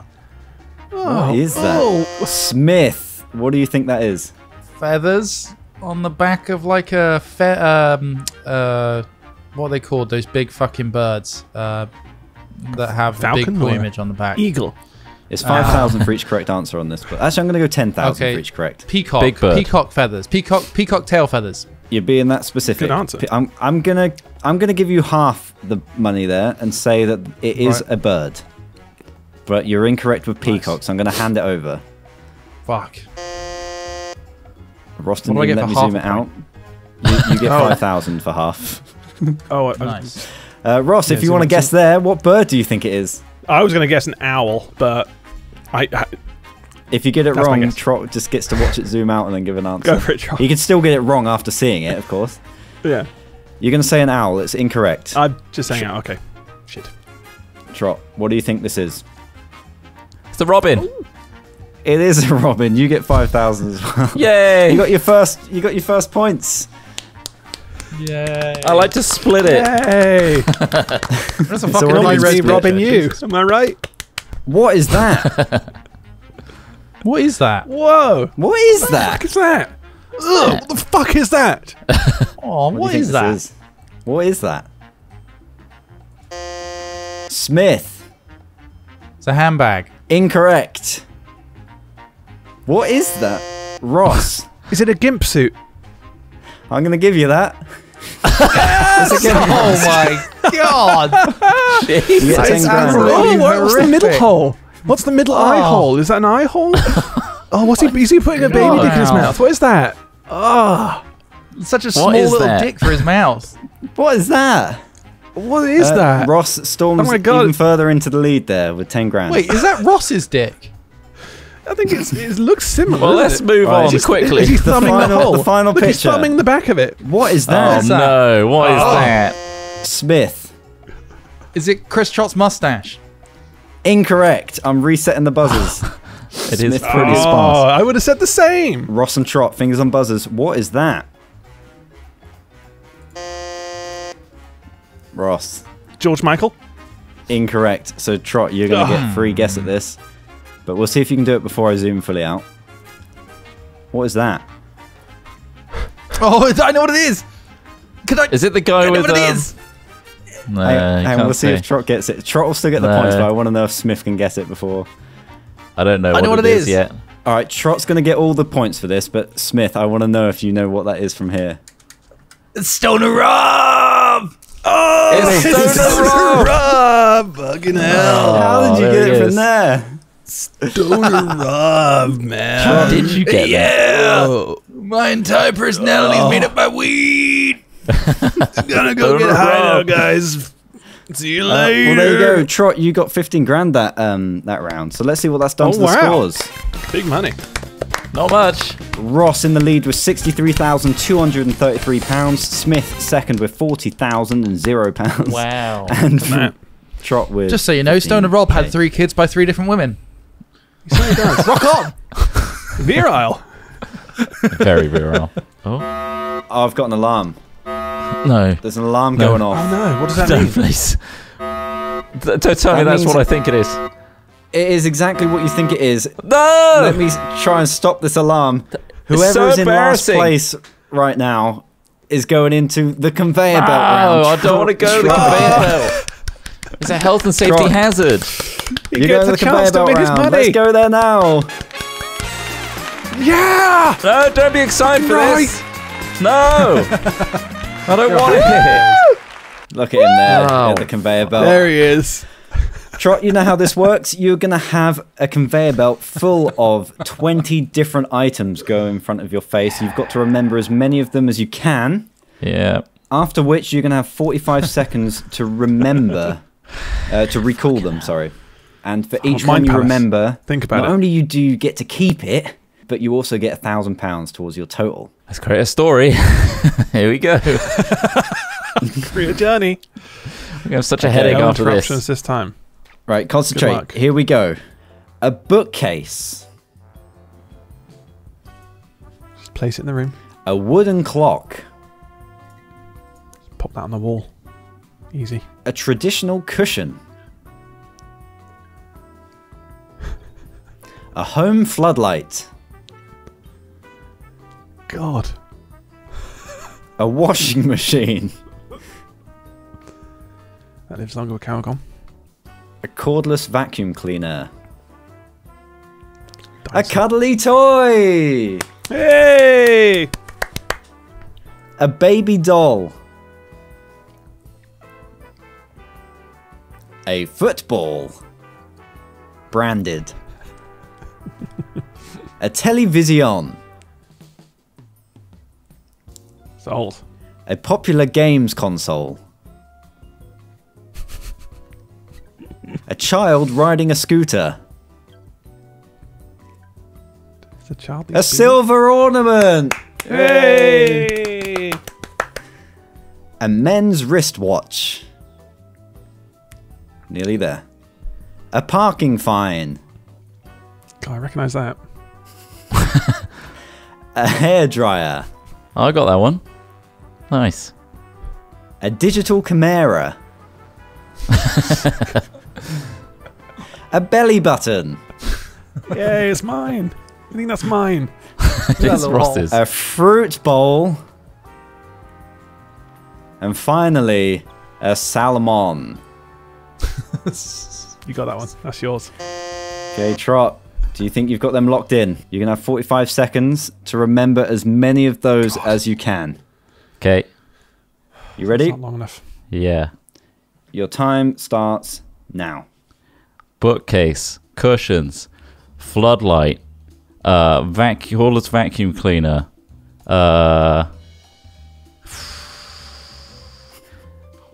What is that? Oh, Smith. What do you think that is? Feathers on the back of like a fe- um uh what are they called? Those big fucking birds uh that have the big Falcon or- plumage on the back. eagle. It's five thousand for each correct answer on this, but actually I'm gonna go ten thousand Okay. for each correct. Peacock. Big bird. Peacock feathers. Peacock peacock tail feathers. You're being that specific. Good answer. P- I'm I'm gonna I'm gonna give you half the money there and say that it is Right. a bird. But you're incorrect with peacock, so I'm gonna hand it over. Fuck. Ross What didn't do I even get let me zoom it out. You, you get [laughs] Oh. five thousand for half. [laughs] Oh, I, Nice. Uh, Ross, if you want to guess there, what bird do you think it is? I was gonna guess an owl, but I, I If you get it That's wrong. Trott just gets to watch it zoom out and then give an answer. go for it. Charles. You can still get it wrong after seeing it, of course. Yeah, You're gonna say an owl. It's incorrect. I'm just saying. out. Okay, shit. Trott, what do you think this is? It's a Robin. It is a robin. You get five thousand as well. Yay! [laughs] You got your first. You got your first points. Yay. I like to split it. Yay! [laughs] That's a It's fucking already high been res split. Robin, you. Am I right? What is that? [laughs] What is that? Whoa! What is What that? is that? Ugh, what the fuck is that? [laughs] Oh, What do what you is think that? this is? What is that? Smith. It's a handbag. Incorrect. What is that? Ross. [laughs] Is it a gimp suit? I'm going to give you that. [laughs] It's a gimp Oh my god! You get 10 grand. absolutely- Oh, what, what's the middle hole? What's the middle ah. eye Oh. hole? Is that an eye hole? [laughs] oh, what's he? Is he putting a baby dick in his mouth? What is that? Oh, Such a small little that? dick for his mouth. [laughs] What is that? what is Uh, that? Ross storms Oh my God. even further into the lead there with 10 grand. Wait, is that Ross's dick? I think it's, it looks similar. Well, let's move Right, on just- quickly. Is he thumbing the, final- hole? the final Look, he's thumbing the back of it. What is Oh that? that? no! What is Oh. that? Smith. Is it Chris Trott's mustache? Incorrect. I'm resetting the buzzers. [laughs] It is Smith pretty Oh. Oh, sparse. I would have said the same. Ross and Trott, fingers on buzzers. What is that? Ross. George Michael. Incorrect. So Trott, you're gonna get free guess at this. But we'll see if you can do it before I zoom fully out. What is that? [laughs] Oh, I know what it is. Could I? Is it the guy I know with what um, is. No, Hang- you hang we'll see say. if Trott gets it. Trott will still get the No. points, but I want to know if Smith can guess it before. I don't know, I know what, what it it is, is. yet. All right, Trott's gonna get all the points for this, but Smith, I want to know if you know what that is from here. It's Stoner Rob. Oh, it's Stoner Rob! Rob, fucking hell. How did you oh, get he it from there? Stoner [laughs] Rob, man. How did you get that? Yeah. Oh, My entire personality is made up by weed. [laughs] gonna go get high now, guys. See you Uh, later. well, there you go, Trott. You got 15 grand that um that round. So let's see what that's done Oh, to the wow. scores. Big money. Not much. Ross in the lead with 63,233 pounds. Smith second with 40,000 and zero pounds. Wow. [laughs] And Man. Trott with. Just so you know, Stoner Rob had three kids by three different women. Does. Rock on. Virile. [laughs] Very virile. Oh I've got an alarm. No! There's an alarm No. going Oh no, what does that Don't mean? please. Th- Don't tell me that's what I think it is. It is exactly what you think it is. No! Let me try and stop this alarm. Whoever so is in last place right now is going into the conveyor belt No, round. I don't want to go to the conveyor belt. [laughs] It's a health and safety Trott. hazard. He You're gets going to the chance conveyor to belt win his money. Let's go there now. Yeah. No, don't be excited for this. [laughs] No, [laughs] I don't want it. Look at him there Wow. at the conveyor belt. There he is. Trott, you know how this works? You're going to have a conveyor belt full of 20 different items go in front of your face. You've got to remember as many of them as you can. Yeah. After which, you're going to have 45 [laughs] seconds to remember, uh, to recall them, sorry. And for each Mind one you palace. remember, Think about not it. only you do you get to keep it, but you also get a thousand pounds towards your total. Let's create a story. [laughs] Here we go. [laughs] Real journey. We're have such a headache no after interruptions this. this time. Right, concentrate. Here we go. A bookcase, Just place it in the room. a wooden clock, Pop that on the wall. Easy. a traditional cushion, [laughs] a home floodlight, God. a washing machine, That lives longer with Calgon. a cordless vacuum cleaner, a cuddly toy, Hey! a baby doll, a football, branded, a television, It's old. a popular games console, a child riding a scooter, It's a child. a silver ornament, Hey! a men's wristwatch. Nearly there. A parking fine, God, I recognise that. [laughs] a hairdryer, I got that one. Nice. a digital camera, [laughs] a belly button, Yay, it's mine. I think that's mine. [laughs] it's Ross's. A fruit bowl. And finally, a salmon. [laughs] You got that one. That's yours. Okay, Trott. Do you think you've got them locked in? You're going to have 45 seconds to remember as many of those as you can. Okay. You It's ready? not long enough. Yeah. Your time starts now. Bookcase, cushions, floodlight, uh, vac- cordless vacuum cleaner, uh,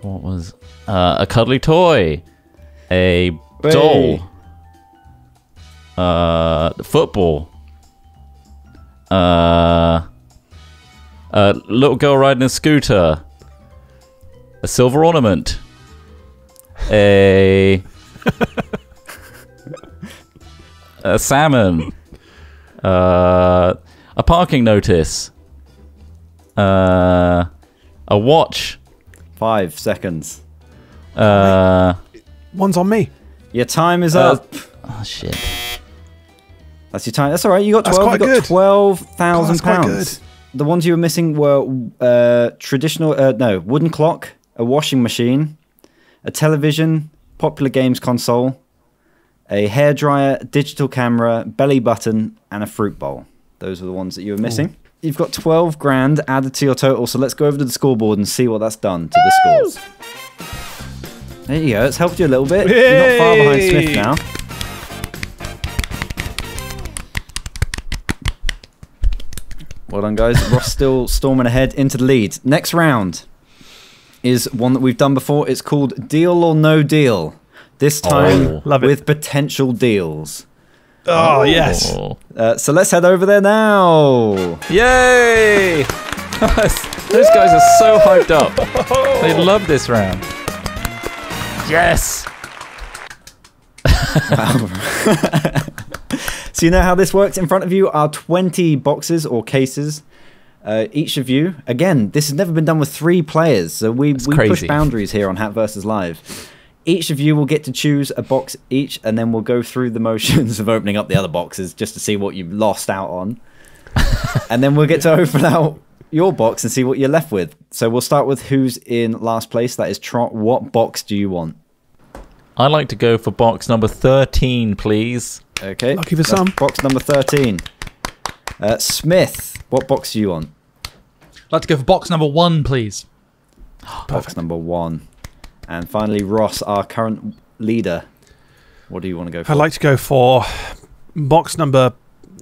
what was uh, a cuddly toy, a doll, uh, football, uh, a little girl riding a scooter, a silver ornament, a [laughs] a salmon, uh, a parking notice, uh, a watch, Five seconds. uh, One's on me. Your time is Uh, up. oh shit. That's your time. That's all right. You got That's 12. quite you got good. 12,000 that's quite pounds. The ones you were missing were uh, traditional, uh, no, wooden clock, a washing machine, a television, popular games console, a hairdryer, digital camera, belly button, and a fruit bowl. Those were the ones that you were missing. You've got 12 grand added to your total, so let's go over to the scoreboard and see what that's done to the scores. There you go. It's helped you a little bit. You're not far behind Smith now. Well done, guys. Ross still storming ahead into the lead. Next round is one that we've done before. It's called Deal or No Deal. This time Oh. Love it. with potential deals. Oh, yes. Oh. Uh, so let's head over there now. Yay! Those guys are so hyped up. They [laughs] love this round. Yes! [laughs] [laughs] [laughs] So you know how this works. In front of you are 20 boxes or cases. Uh, each of you, again, this has never been done with three players, so we, we push boundaries here on Hat versus Live. Each of you will get to choose a box each, and then we'll go through the motions [laughs] of opening up the other boxes just to see what you've lost out on. [laughs] and then we'll get to open out your box and see what you're left with. So we'll start with who's in last place. That is Trott. What box do you want? I'd like to go for box number 13, please. Okay. Lucky for that's some. Box number 13. Uh, Smith, what box do you want? I'd like to go for box number one, please. [gasps] Box number one. And finally, Ross, our current leader. What do you want to go for? I'd like to go for box number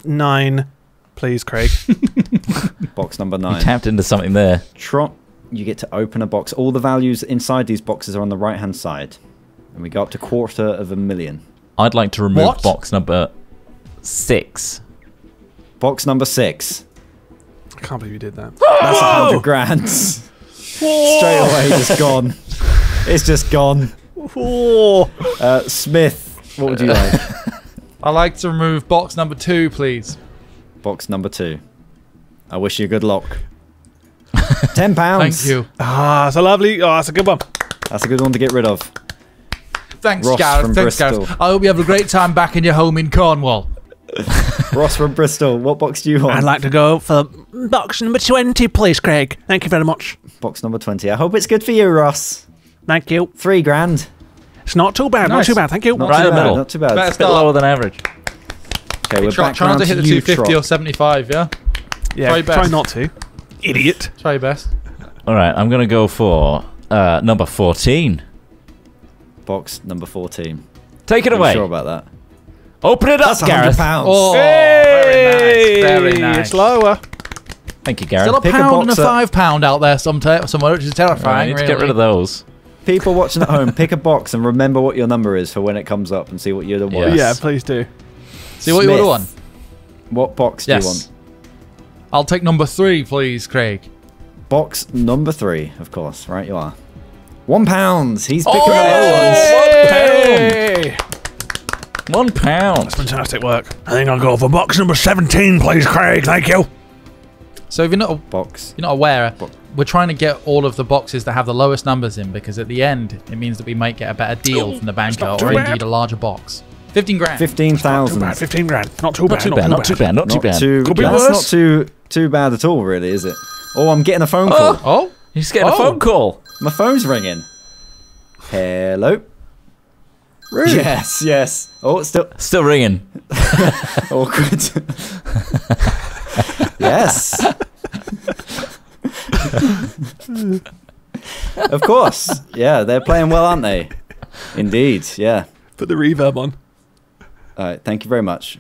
nine, please, Craig. [laughs] [laughs] box number nine. You nine. tapped into something there. Trott, you get to open a box. All the values inside these boxes are on the right hand side. And we go up to quarter of a million. I'd like to remove What? box number six. Box number six. I can't believe you did that. [gasps] That's a hundred grand. [laughs] Straight away, just gone. It's just gone. Uh, Smith, what would you [laughs] like? I'd like to remove box number two, please. box number two. I wish you good luck. [laughs] Ten pounds. Thank you. ah, it's a lovely. Oh, that's a good one. That's a good one to get rid of. Thanks, Ross Gareth. from Thanks, Bristol. Gareth. I hope you have a great time back in your home in Cornwall. [laughs] Ross from Bristol, what box do you want? I'd like to go for box number 20, please, Craig. Thank you very much. box number 20. I hope it's good for you, Ross. Thank you. Three grand. It's not too bad. Not too bad. Thank you. Not Right in the middle. Not too bad. Better A bit start. lower than average. Okay, we're Try, back try not round to hit the you, 250 or 75, yeah? Yeah, Try try, best. not to. Idiot. Try your best. All right, I'm going to go for uh, number 14. Box number 14. Take it I'm away. sure about that. Open it up, That's a hundred Gareth. pounds. Oh, very nice. Very nice. It's lower. Thank you, Gareth. Still a Pick a pound and a up. five pound out there some somewhere, which is All right, I terrifying. need to really. get rid of those. People watching at home, pick a box and remember what your number is for when it comes up and see what you're the Yes. Yeah, please do. See what you would have won. What box do you want? I'll take number three, please, Craig. Box number three, of course. Right, you are. One pound. He's Oh, picking up Hey! One pound. One pound. Fantastic work. I think I'll go for box number 17, please, Craig. Thank you. So if you're not box. you're not aware, Bo- we're trying to get all of the boxes that have the lowest numbers in because at the end it means that we might get a better deal oh, from the banker not too or bad. indeed a larger box. 15 grand. Fifteen Too thousand. bad. 15 grand. Not too Not bad. too bad. Not too bad. Not too Not bad. Could be that's worse. not too too bad at all, really, is it? Oh, I'm getting a phone oh. call. Oh, He's getting a Oh. phone call. My phone's ringing. Hello. Rude. Yes, yes. Oh, it's still Still ringing. [laughs] awkward. yes. [laughs] of course. Yeah, they're playing well, aren't they? Indeed. Yeah. Put the reverb on. All right. Thank you very much.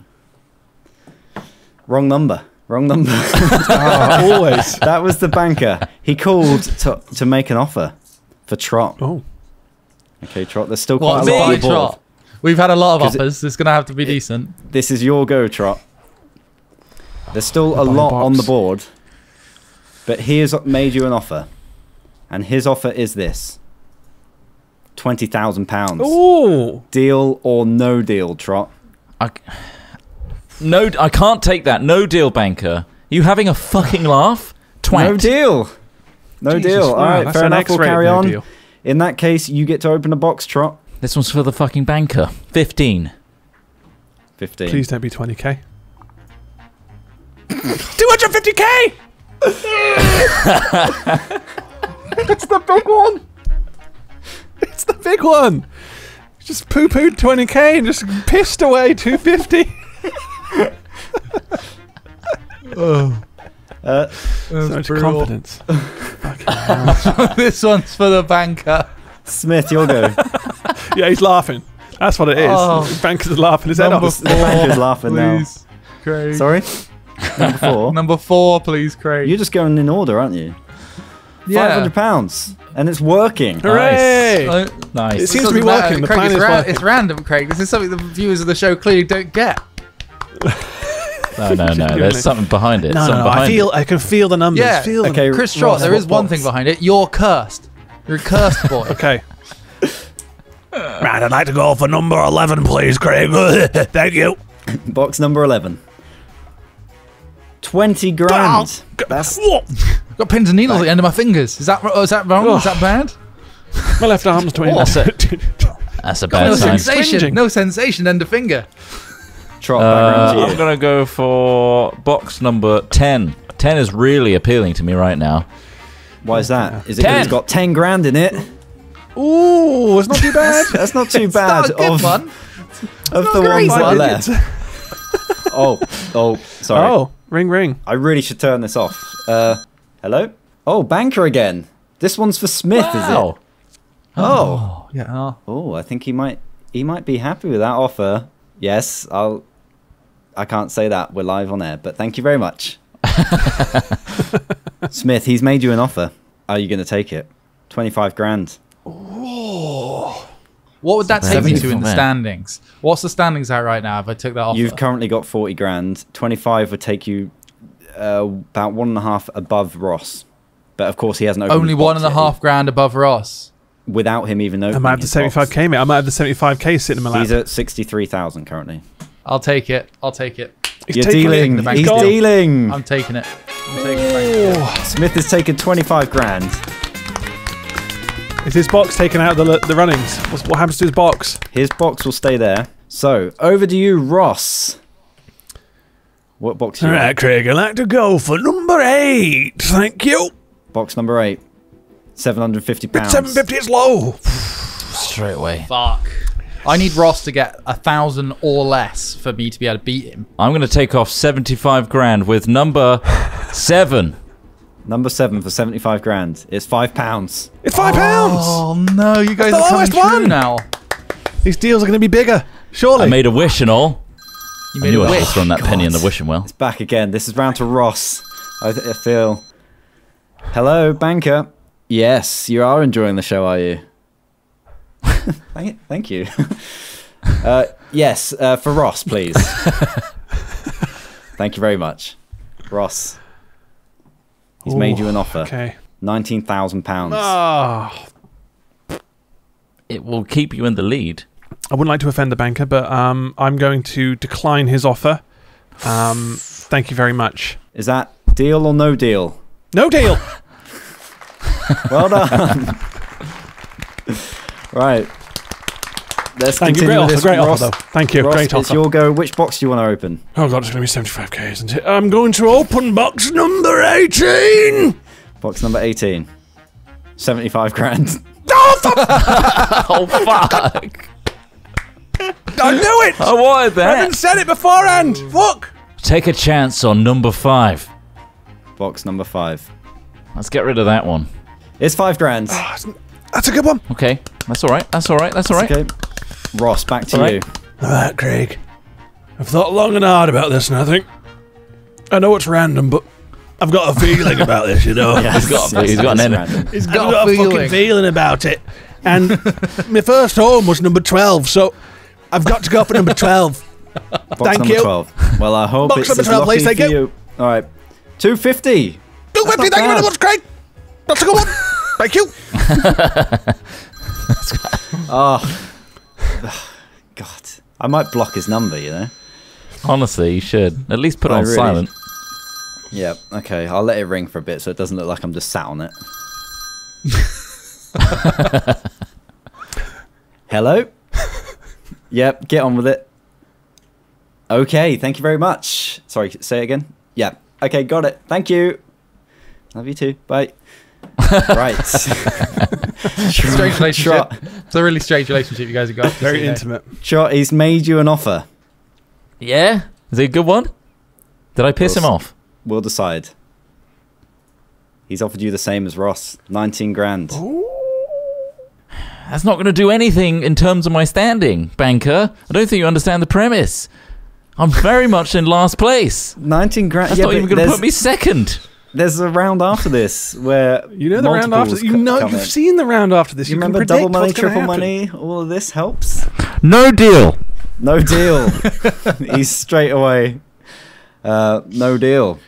Wrong number. Wrong number. Oh, [laughs] always. [laughs] that was the banker. He called to to make an offer for Trott. Oh. Okay, Trott. There's still what? quite a lot By on the board. trot. We've had a lot of 'Cause it- offers. It's going to have to be decent. This is your go, Trott. There's still a a lot on the board, but he has made you an offer, and his offer is this: twenty thousand pounds. Ooh. Deal or no deal, Trott. I, no, I can't take that. No deal, banker. You having a fucking laugh? Twat. No deal. No Jesus, deal. All wow, right, that's fair enough. We'll carry no on. deal. In that case, you get to open a box, Trott. This one's for the fucking banker. 15. Fifteen. Please don't be 20k. 250k! [laughs] [laughs] it's the big one. It's the big one. Just poo pooed 20k and just pissed away 250. [laughs] Uh, So much confidence. [laughs] Fucking [laughs] this one's for the banker. Smith, you'll go. [laughs] yeah, he's laughing. That's what it is. Oh. The banker's laughing his head Number off. the banker's laughing now. Please, Craig. Sorry. Number four. Number four, please, Craig. You're just going in order, aren't you? Yeah. Five hundred pounds, and it's working. Hooray! Uh, Nice. It seems to be doesn't matter. working. The Craig, plan it's, is ra- working. it's random, Craig. This is something the viewers of the show clearly don't get. No, no, no. There's it. something behind it. No, no, something no. I behind feel. it. I can feel the numbers. Yeah. Feel them. Okay, Chris Trott, Ross, there is what one box? thing behind it. You're cursed. You're a cursed boy. [laughs] Okay. Right, I'd like to go for number 11, please, Craig. [laughs] Thank you. [coughs] Box number eleven. Twenty grand. That's I've got pins and needles at the end of my fingers. Is that oh, is that wrong? Is that bad? My left arm's [laughs] twin. That's That's a No bad sign. sensation. Cringing. No sensation. End of finger. Trott Uh, background I'm going to go for box number 10. 10 is really appealing to me right now. Why is that? Is it 'cause Ten. it's got ten grand in it? Ooh, it's not too bad. [laughs] That's not too It's bad not a good of, one. of the ones that are left. Oh, oh, sorry. Oh, ring, ring. I really should turn this off. Uh, hello? Oh, banker again. This one's for Smith, is it? Wow. Oh. Yeah. Oh, I think he might he might be happy with that offer. Yes, I'll I can't say that. We're live on air, but thank you very much. [laughs] Smith, he's made you an offer. Are you going to take it? 25 grand. What would that take me to in the standings? What's the standings at right now if I took that off? You've currently got 40 grand. 25 would take you uh, about one and a half above Ross. But of course, he hasn't opened Only his one box and a yet. grand above Ross. Without him even I might have the 75k, mate. I might have the 75k sitting in my lap. He's at 63,000 currently. I'll take it. I'll take it. He's You're taking dealing. the bank He's deal. dealing. I'm taking it. I'm taking it. back. Smith has taken 25 grand. Is his box taken out of the, the runnings? What's, what happens to his box? His box will stay there. So, over to you, Ross. What box are All you on? right, Craig. I'd like to go for number eight. Thank you. Box number eight. 750 Bid pounds. 750 is low. Straight away. Fuck. I need Ross to get a thousand or less for me to be able to beat him. I'm going to take off 75 grand with number [laughs] 7. Number seven for 75 grand. It's five pounds. It's five pounds. Oh no, you guys the are coming lowest true one. now. These deals are going to be bigger. Surely. I made a wish and all. You I made knew a I should have wish. thrown that penny in the wishing well. It's back again. This is round to Ross. I, th- I feel. Hello, banker. Yes, you are enjoying the show, are you? [laughs] thank, thank you. [laughs] uh, yes, uh, for Ross, please. [laughs] thank you very much. Ross. He's made you an offer. Okay. £19,000. Oh, It will keep you in the lead. I wouldn't like to offend the banker, but um, I'm going to decline his offer. Um, thank you very much. Is that deal or no deal? No deal. Well done. Right. let's Thank you. Great offer. this. Great Ross, offer, though. Thank you. Ross, great it's offer. your go. Which box do you want to open? Oh god, it's going to be 75k, isn't it? I'm going to open box number 18. Box number 18. 75 grand. [laughs] Oh, [laughs] oh fuck! I knew it. I wanted that. I haven't said it beforehand. Fuck. Take a chance on number five. box number 5. Let's get rid of that one. It's 5 grand. Ah, that's a good one. Okay, that's all right. That's all right. That's all right. Okay. Ross, back to All right. you. All right, Craig. I've thought long and hard about this, and I think I know it's random, but I've got a feeling [laughs] about this. You know, He's got, a- he's got an enemy. He's I've got a fucking feeling about it. And [laughs] my first home was number 12, so I've got to go for number 12. Box Thank number you. 12. Well, I hope Box it's number 12, please, lucky thank for you. All right. 250. 250, not thank you very much, Craig. That's a good one. [laughs] Thank you. Oh. [sighs] God. I might block his number, you know? Honestly, you should at least put it I on really- silent. Yeah, okay. I'll let it ring for a bit so it doesn't look like I'm just sat on it. [laughs] Hello? yep, get on with it. Okay, thank you very much. Sorry, say it again. Yeah. Okay, got it. Thank you. Love you too. Bye. Right. [laughs] Strange relationship. Trott, It's a really strange relationship you guys have got. Very You intimate. Trott, he's made you an offer. Yeah, is it a good one? Did I piss him off? We'll decide. He's offered you the same as Ross. 19 grand. That's not going to do anything in terms of my standing, banker. I don't think you understand the premise. I'm very much in last place. 19 grand. That's yeah, not even going to put me second. There's a round after this where [laughs] You know the round after. multiples you know come you've in. seen the round after this. You, You, remember predict double money, triple happen. money? All of this helps. No deal. No deal. [laughs] [laughs] He's straight away. Uh, no deal.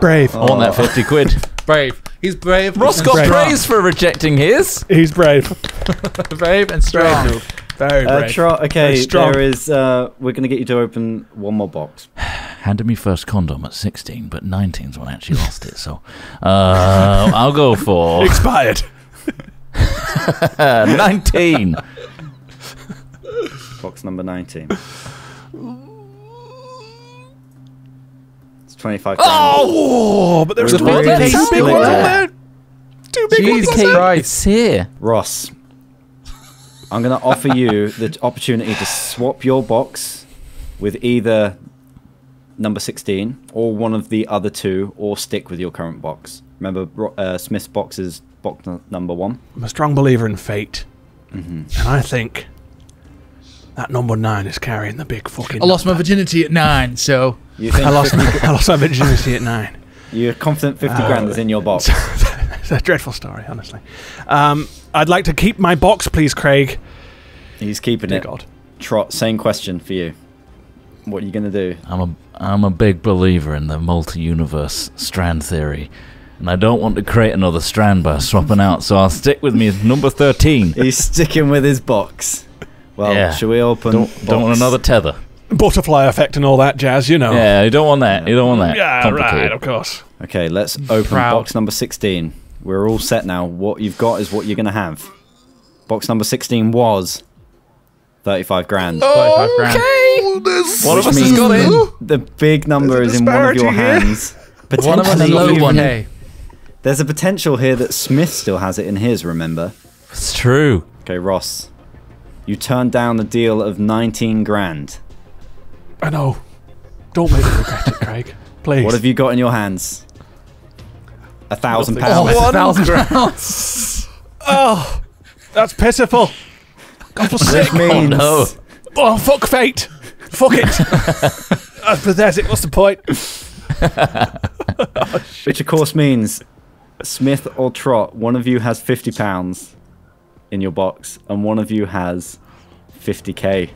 Brave. I want that 50 quid. Brave. He's brave. Ross got Brave. praise for rejecting his. He's brave. brave and strong. Very Uh, brave. Trott, okay, Very strong. there is. Uh, we're gonna get you to open one more box. Handed me first condom at 16, but 19's when I actually lost it. So uh, I'll go for [laughs] Expired. uh, [laughs] 19. Box number 19. It's 25 grand. Oh, but there's We're two really big, two big split ones there. there. Two big ones on Jesus there. Christ. It's here. Ross, I'm going to offer you the opportunity to swap your box with either number 16 or one of the other two, or stick with your current box. Remember, uh, Smith's box is box n- number one. I'm a strong believer in fate, Mm-hmm. and I think that number nine is carrying the big fucking. I lost my virginity at nine, so [laughs] You think I lost my, [laughs] I lost my virginity at nine. you're confident 50 Oh. grand is in your box? [laughs] It's a dreadful story, honestly. Um, I'd like to keep my box, please, Craig. He's keeping Dear it. God. Trott, same question for you. What are you going to do? I'm a I'm a big believer in the multi-universe strand theory, and I don't want to create another strand by swapping out. So I'll stick with me number 13. He's sticking with his box. Well, Yeah. shall we open? Don't don't want another tether. Butterfly effect and all that jazz, you know. Yeah, you don't want that. You don't want that. Yeah, right, of course. Okay, let's open Proud. box number 16. We're all set now. What you've got is what you're going to have. Box number 16 was 35 grand. 35 grand. One of us has got in. The big number is in one of your here. hands. [laughs] One of us Potentially low even- one. Hey. There's a potential here that Smith still has it in his, remember? It's true. Okay, Ross. You turned down the deal of 19 grand. I know. Don't make me regret it, Craig. Please. What have you got in your hands? A thousand Nothing. pounds. Oh, Thousand crowns. [laughs] Oh, that's pitiful. Gospel means. Oh, Oh, fuck fate. Fuck it. [laughs] I'm pathetic. What's the point? [laughs] Which, of course, means Smith or Trott, one of you has £50 in your box, and one of you has 50k.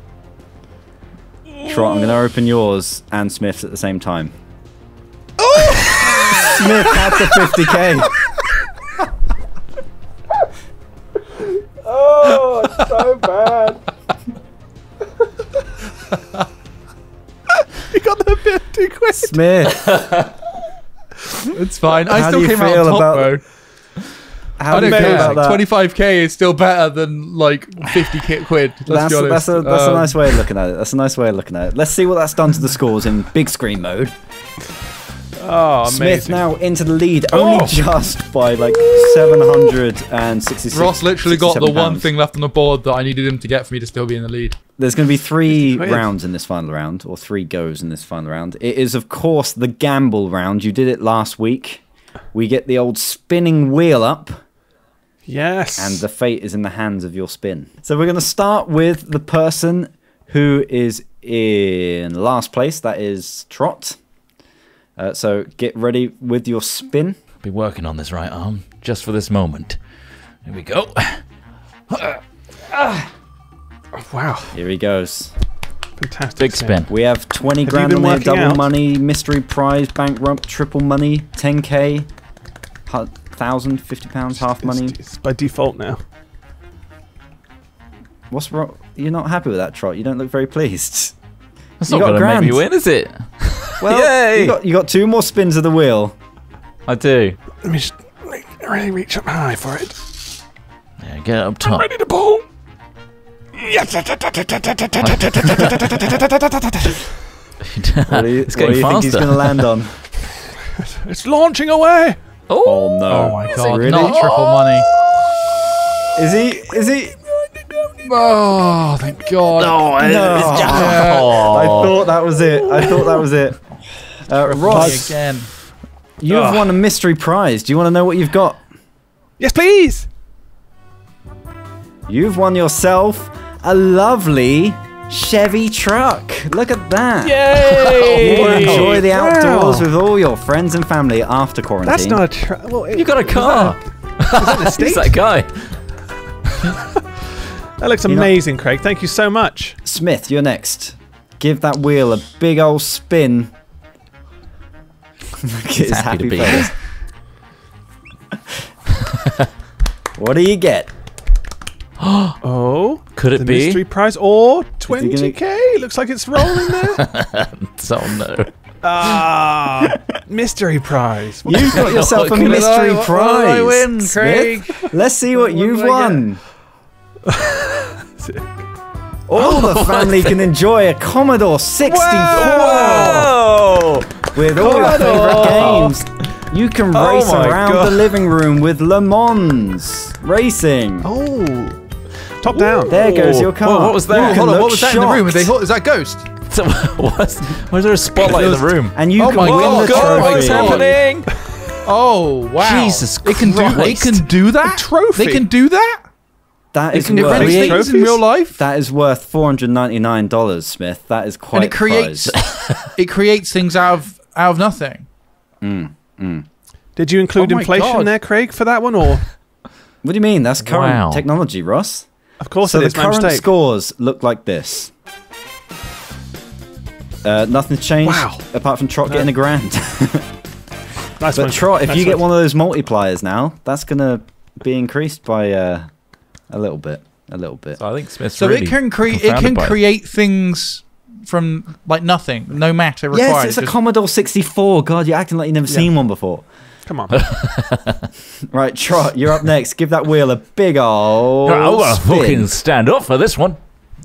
Trott, I'm going to open yours and Smith's at the same time. Smith has the 50k. [laughs] Oh, it's so [laughs] bad. [laughs] you got the 50 quid. Smith, [laughs] It's fine. I How still do you came out feel on top, about- bro. How I do you don't feel care. about that? 25k is still better than like 50 ki- quid. Let's That's, be honest. that's a that's a Um, nice way of looking at it. That's a nice way of looking at it. Let's see what that's done to the scores in big screen mode. Oh, amazing. Smith now into the lead, oh. only Oh. just by like seven hundred and sixty-six. Ross literally got the 67 one pounds. thing left on the board that I needed him to get for me to still be in the lead. There's going to be three rounds in this final round, or three goes in this final round. It is, of course, the gamble round. You did it last week. We get the old spinning wheel up, Yes. and the fate is in the hands of your spin. So we're going to start with the person who is in last place. That is Trott. Uh, so get ready with your spin. Be working on this right arm just for this moment. Here we go. [sighs] wow. Here he goes. Fantastic. Big spin. We have 20 you grand been on there, double out? money, mystery prize, bankrupt, triple money, 10k, hu- thousand, 50 pounds, half money. It's, it's by default now. What's wrong? You're not happy with that, Trott. You don't look very pleased. That's You not got going to make grand. me win, is it? [laughs] Well, Yay! you got you got two more spins of the wheel. I do. Let me just really reach up high for it. Yeah, get up top. I'm Ready to pull. Yes. [laughs] What do you, it's what do getting you think he's faster. going to land on? [laughs] It's launching away. Oh, oh no! Oh my god, really? not triple money. Is he? Is he? Oh, thank god. Oh, No. [laughs] I thought that was it. I thought that was it. [laughs] Uh, Ross, again. you've Ugh. won a mystery prize. Do you want to know what you've got? Yes, please. You've won yourself a lovely Chevy truck. Look at that. Yay! You can enjoy the Wow. outdoors with all your friends and family after quarantine. That's not a tra- well, You got a car. [laughs] that Who's that guy? That looks You know- amazing, Craig. Thank you so much. Smith, you're next. Give that wheel a big old spin. [laughs] Look at his happy happy to be face. [laughs] what do you get? [gasps] Oh, Could it the be? mystery prize or he gonna- 20k? Looks like it's rolling there. [laughs] Oh no. Ah, mystery prize. You've got yourself a mystery I- what prize. I win, Smith. Let's see what, What you've did I won. [laughs] All the [laughs] family can enjoy a Commodore 64 Whoa! with all your favorite games. You can Oh race my around God. the living room with Le Mans racing. Oh, top down. There goes your car. Whoa, what was that? You Hold on, what was that in the room? Are they, is that Ghost? [laughs] So, what's, why is there a spotlight in the room? And you Oh can my win God, the God, trophy. what's happening? Oh wow! Jesus It can do. It can do that. trophy. They can do that. That It is worth, invent create things in real life. that is worth four hundred ninety nine dollars, Smith. That is quite and it creates [laughs] it creates things out of out of nothing. Did you include Oh inflation God. there, Craig, for that one? Or [laughs] What do you mean? That's current Wow. technology, Ross. of course So it the is current mistake. scores look like this. Uh, nothing's changed Wow. apart from Trott getting a grand. [laughs] Nice but one. Trott, if Nice you get one. one of those multipliers now, that's gonna be increased by uh, a little bit. A little bit. So I think Smith's So really it can create it can by create things from like nothing, no matter required. Yes, it's a just- Commodore 64. God, you're acting like you've never seen one before. Come on. [laughs] Right, Trott, you're up next. Give that wheel a big old I'll spin. fucking stand up for this one.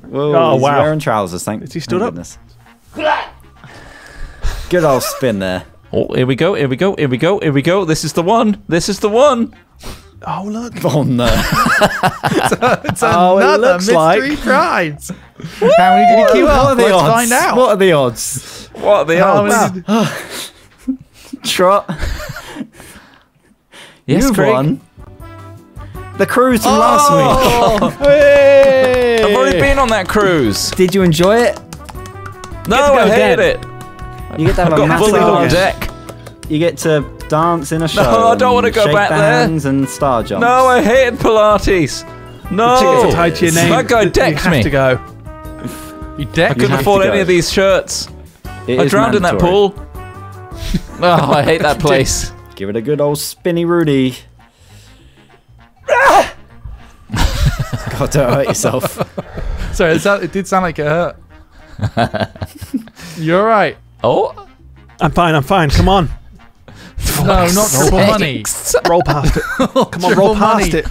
Whoa, Oh, he's wow. wearing trousers. Thank. Is he stood thank up? Good old spin there. Oh, here we go, here we go, here we go, here we go. This is the one. This is the one. Oh look. [laughs] Oh uh, no! [laughs] it's [laughs] Oh, it another looks mystery like- prize. How many did you queue what up? are the Let's odds? find out. What are the odds? What are the How odds? many ah. Trott, Yes, you've Craig. won the cruise from last oh! week. Hey! I've already been on that cruise. Did you enjoy it? No, I hated it. You get to have I a got massive bullied on deck. You get to dance in a show. No, I don't wanna go shake back the there. hands and star jumps. No, I hated Pilates. No. Tickets are tied to your name. That guy You decked have me. to go. You I couldn't have afford any of these shirts. It I is drowned in that pool. [laughs] Oh, I hate that place. Give it a good old spinny Rudy. Ah! [laughs] God, don't hurt yourself. [laughs] Sorry, it, sound, it did sound like it hurt. You're right. Oh, I'm fine. I'm fine. Come on. No, not triple money. Roll past it. [laughs] Come on, roll past money. it.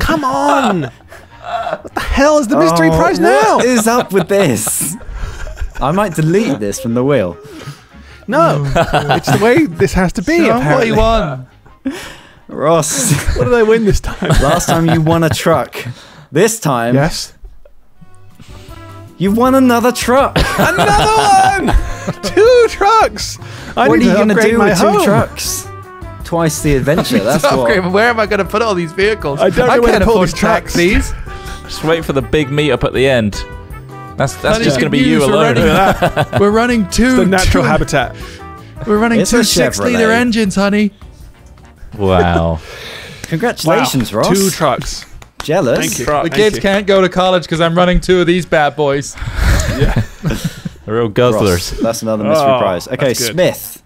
Come on. What the hell is the mystery Oh, prize now? What is up with this? I might delete this from the wheel. No, it's the way this has to be. Show 'em what apparently. you won. Ross, What did I win this time? last time you won a truck. This time, yes. You won another truck. [laughs] Another one. Two trucks. I what are you going to do my with two trucks? Twice the adventure. That's Okay, what. where am I going to put all these vehicles? I don't know where can't to put afford these trucks. taxis. Just wait for the big meetup at the end. That's that's Honey, just going to be you news, we're alone. running- [laughs] We're running two. The natural two- habitat. We're running It's two six-liter engines, honey. Wow. [laughs] Congratulations, Wow. Ross. Two trucks. Jealous. Thank you. The Thank kids you. can't go to college because I'm running two of these bad boys. [laughs] yeah. The real Ross, guzzlers. that's another mystery Oh, prize. Okay. Smith.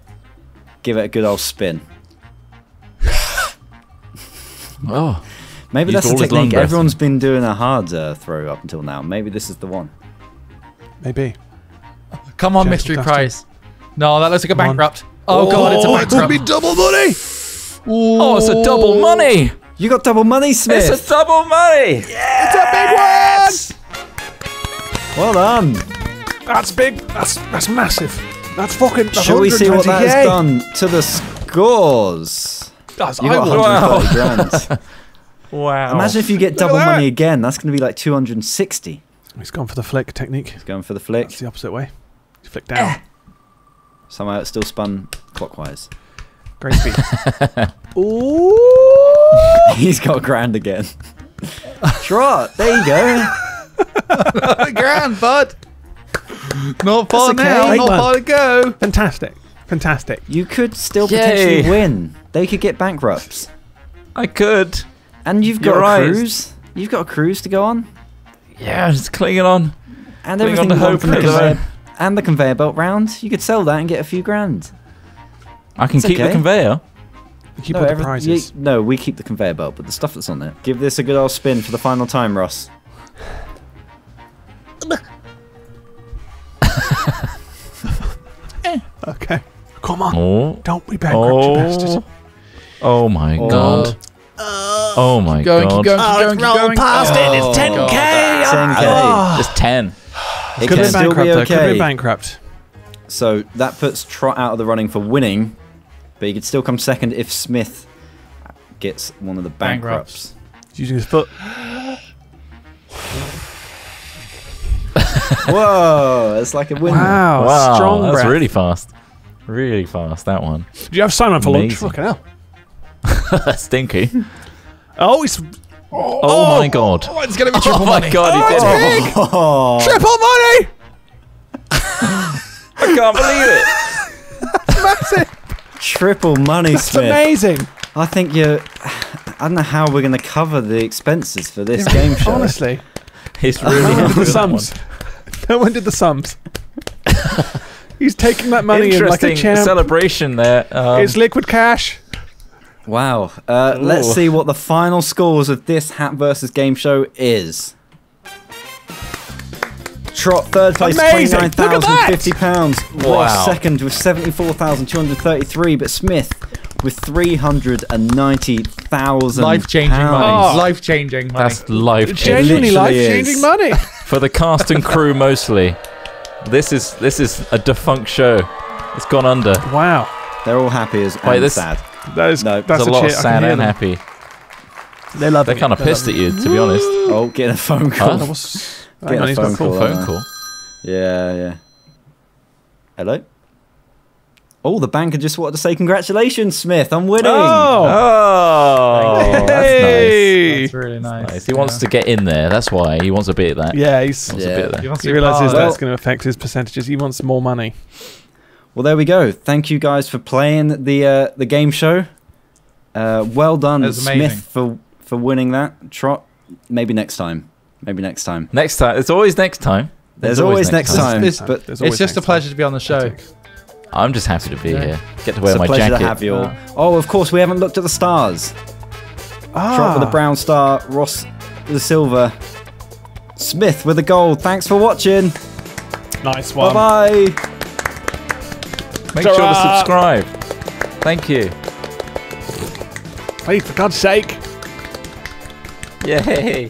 Give it a good old spin. [laughs] Oh. Maybe Used that's the all technique. Everyone's been doing a hard uh, throw up until now. Maybe this is the one. Maybe. Come on, Gentle mystery dusting. prize. No, that looks like a Come on. bankrupt. Oh, god, it's a it's gonna bankrupt. be double money. Oh, it's a double money. You got double money, Smith. It's a double money. It's a big one. Well done. That's big. That's that's massive. That's fucking. That's Shall we see what that has done to the scores? That's You got eyewatering. 130 grand. [laughs] Wow. Imagine if you get Look double money again. That's going to be like 260. He's gone for the flick technique. He's Going for the flick. That's the opposite way. You flick down. Somehow it's still spun clockwise. Great speed. [laughs] Ooh. [laughs] He's got a grand again. [laughs] Trott. There you go. [laughs] grand, bud. Not far okay. now, Eight not one. far to go. Fantastic. Fantastic. You could still Yay. potentially win. They could get bankrupts. I could. And you've got You're a right. cruise. You've got a cruise to go on. Yeah, just clinging on. And Putting everything on the you want hope from the and the uh, conveyor, and the conveyor belt round. You could sell that and get a few grand. I can It's keep the conveyor. You keep no, all the every- prizes. you- no, we keep the conveyor belt, but the stuff that's on there. Give this a good old spin for the final time, Ross. Okay. Come on. Oh. Don't be bankrupt, you bastard. Oh. Oh my Oh. god. Oh my Going, god. keep going, keep going, keep going. past it, it's Oh, 10K. God. 10k. Ah. Just 10. It Could can have been still be bankrupt, though. Could have been okay. bankrupt. So that puts Trott out of the running for winning, but he could still come second if Smith gets one of the bankrupts. Bankrupts. He's using his foot. [laughs] Whoa, it's like a win. Wow. wow. Strong That's breath. really fast. Really fast, that one. Did you have Simon for lunch? Fucking hell. [laughs] Stinky. Oh, he's Oh, oh my god. Oh, it's going to be triple Oh my money. god, he did oh, it. Oh, [laughs] triple money. I can't believe it. That's Massive. Triple money, That's Smith. amazing. I think you're. I don't know how we're going to cover the expenses for this game show. Honestly, He's really no one did the with one. sums. No one did the sums. He's taking that money in like a Interesting champ. celebration there. Um, it's liquid cash. Wow. Uh, let's see what the final scores of this Hat versus Game show is. Trott third place, Amazing. twenty nine Look at thousand that. fifty pounds. Wow. Ross second with seventy four thousand two hundred thirty three, but Smith with three hundred and ninety thousand. Life changing money. Oh. Life changing money. that's life changing Genuinely literally life-changing money. [laughs] [laughs] for the cast and crew mostly. This is this is a defunct show. It's gone under. Wow, They're all happy as and Wait, this- sad. that is No, that's There's a lot cheer. of I can sad hear and happy. They love They're it. kind of They pissed at you, to be honest. [gasps] Oh, getting a phone call. Huh? That was. Getting a money's phone not call. cool. Cool, Phone call. Yeah, yeah. Hello. Oh, the banker just wanted to say congratulations, Smith. I'm winning. Oh, Oh, that's Hey. That's really nice. nice. nice. He wants to get in there. That's why he wants a bit of that. yeah. He's. Wants a Yeah. bit of that. He He realizes Well- that's going to affect his percentages. He wants more money. Well, there we go. Thank you guys for playing the uh, the game show. Uh, well done, That was amazing. Smith, for for winning that. Trott. Maybe next time. Maybe next time. Next time. It's always next time. There's, always, next time. This- but There's It's just a next pleasure to be on the show. I'm just happy to be Yeah. here. Get to it's wear a my pleasure jacket. to have you all. Oh, of course, we haven't looked at the stars. Ah, Trott with the brown star, Ross with the silver, Smith with the gold. Thanks for watching. Nice one. bye. bye. Make sure to subscribe. Thank you. Please, for God's sake. Yay.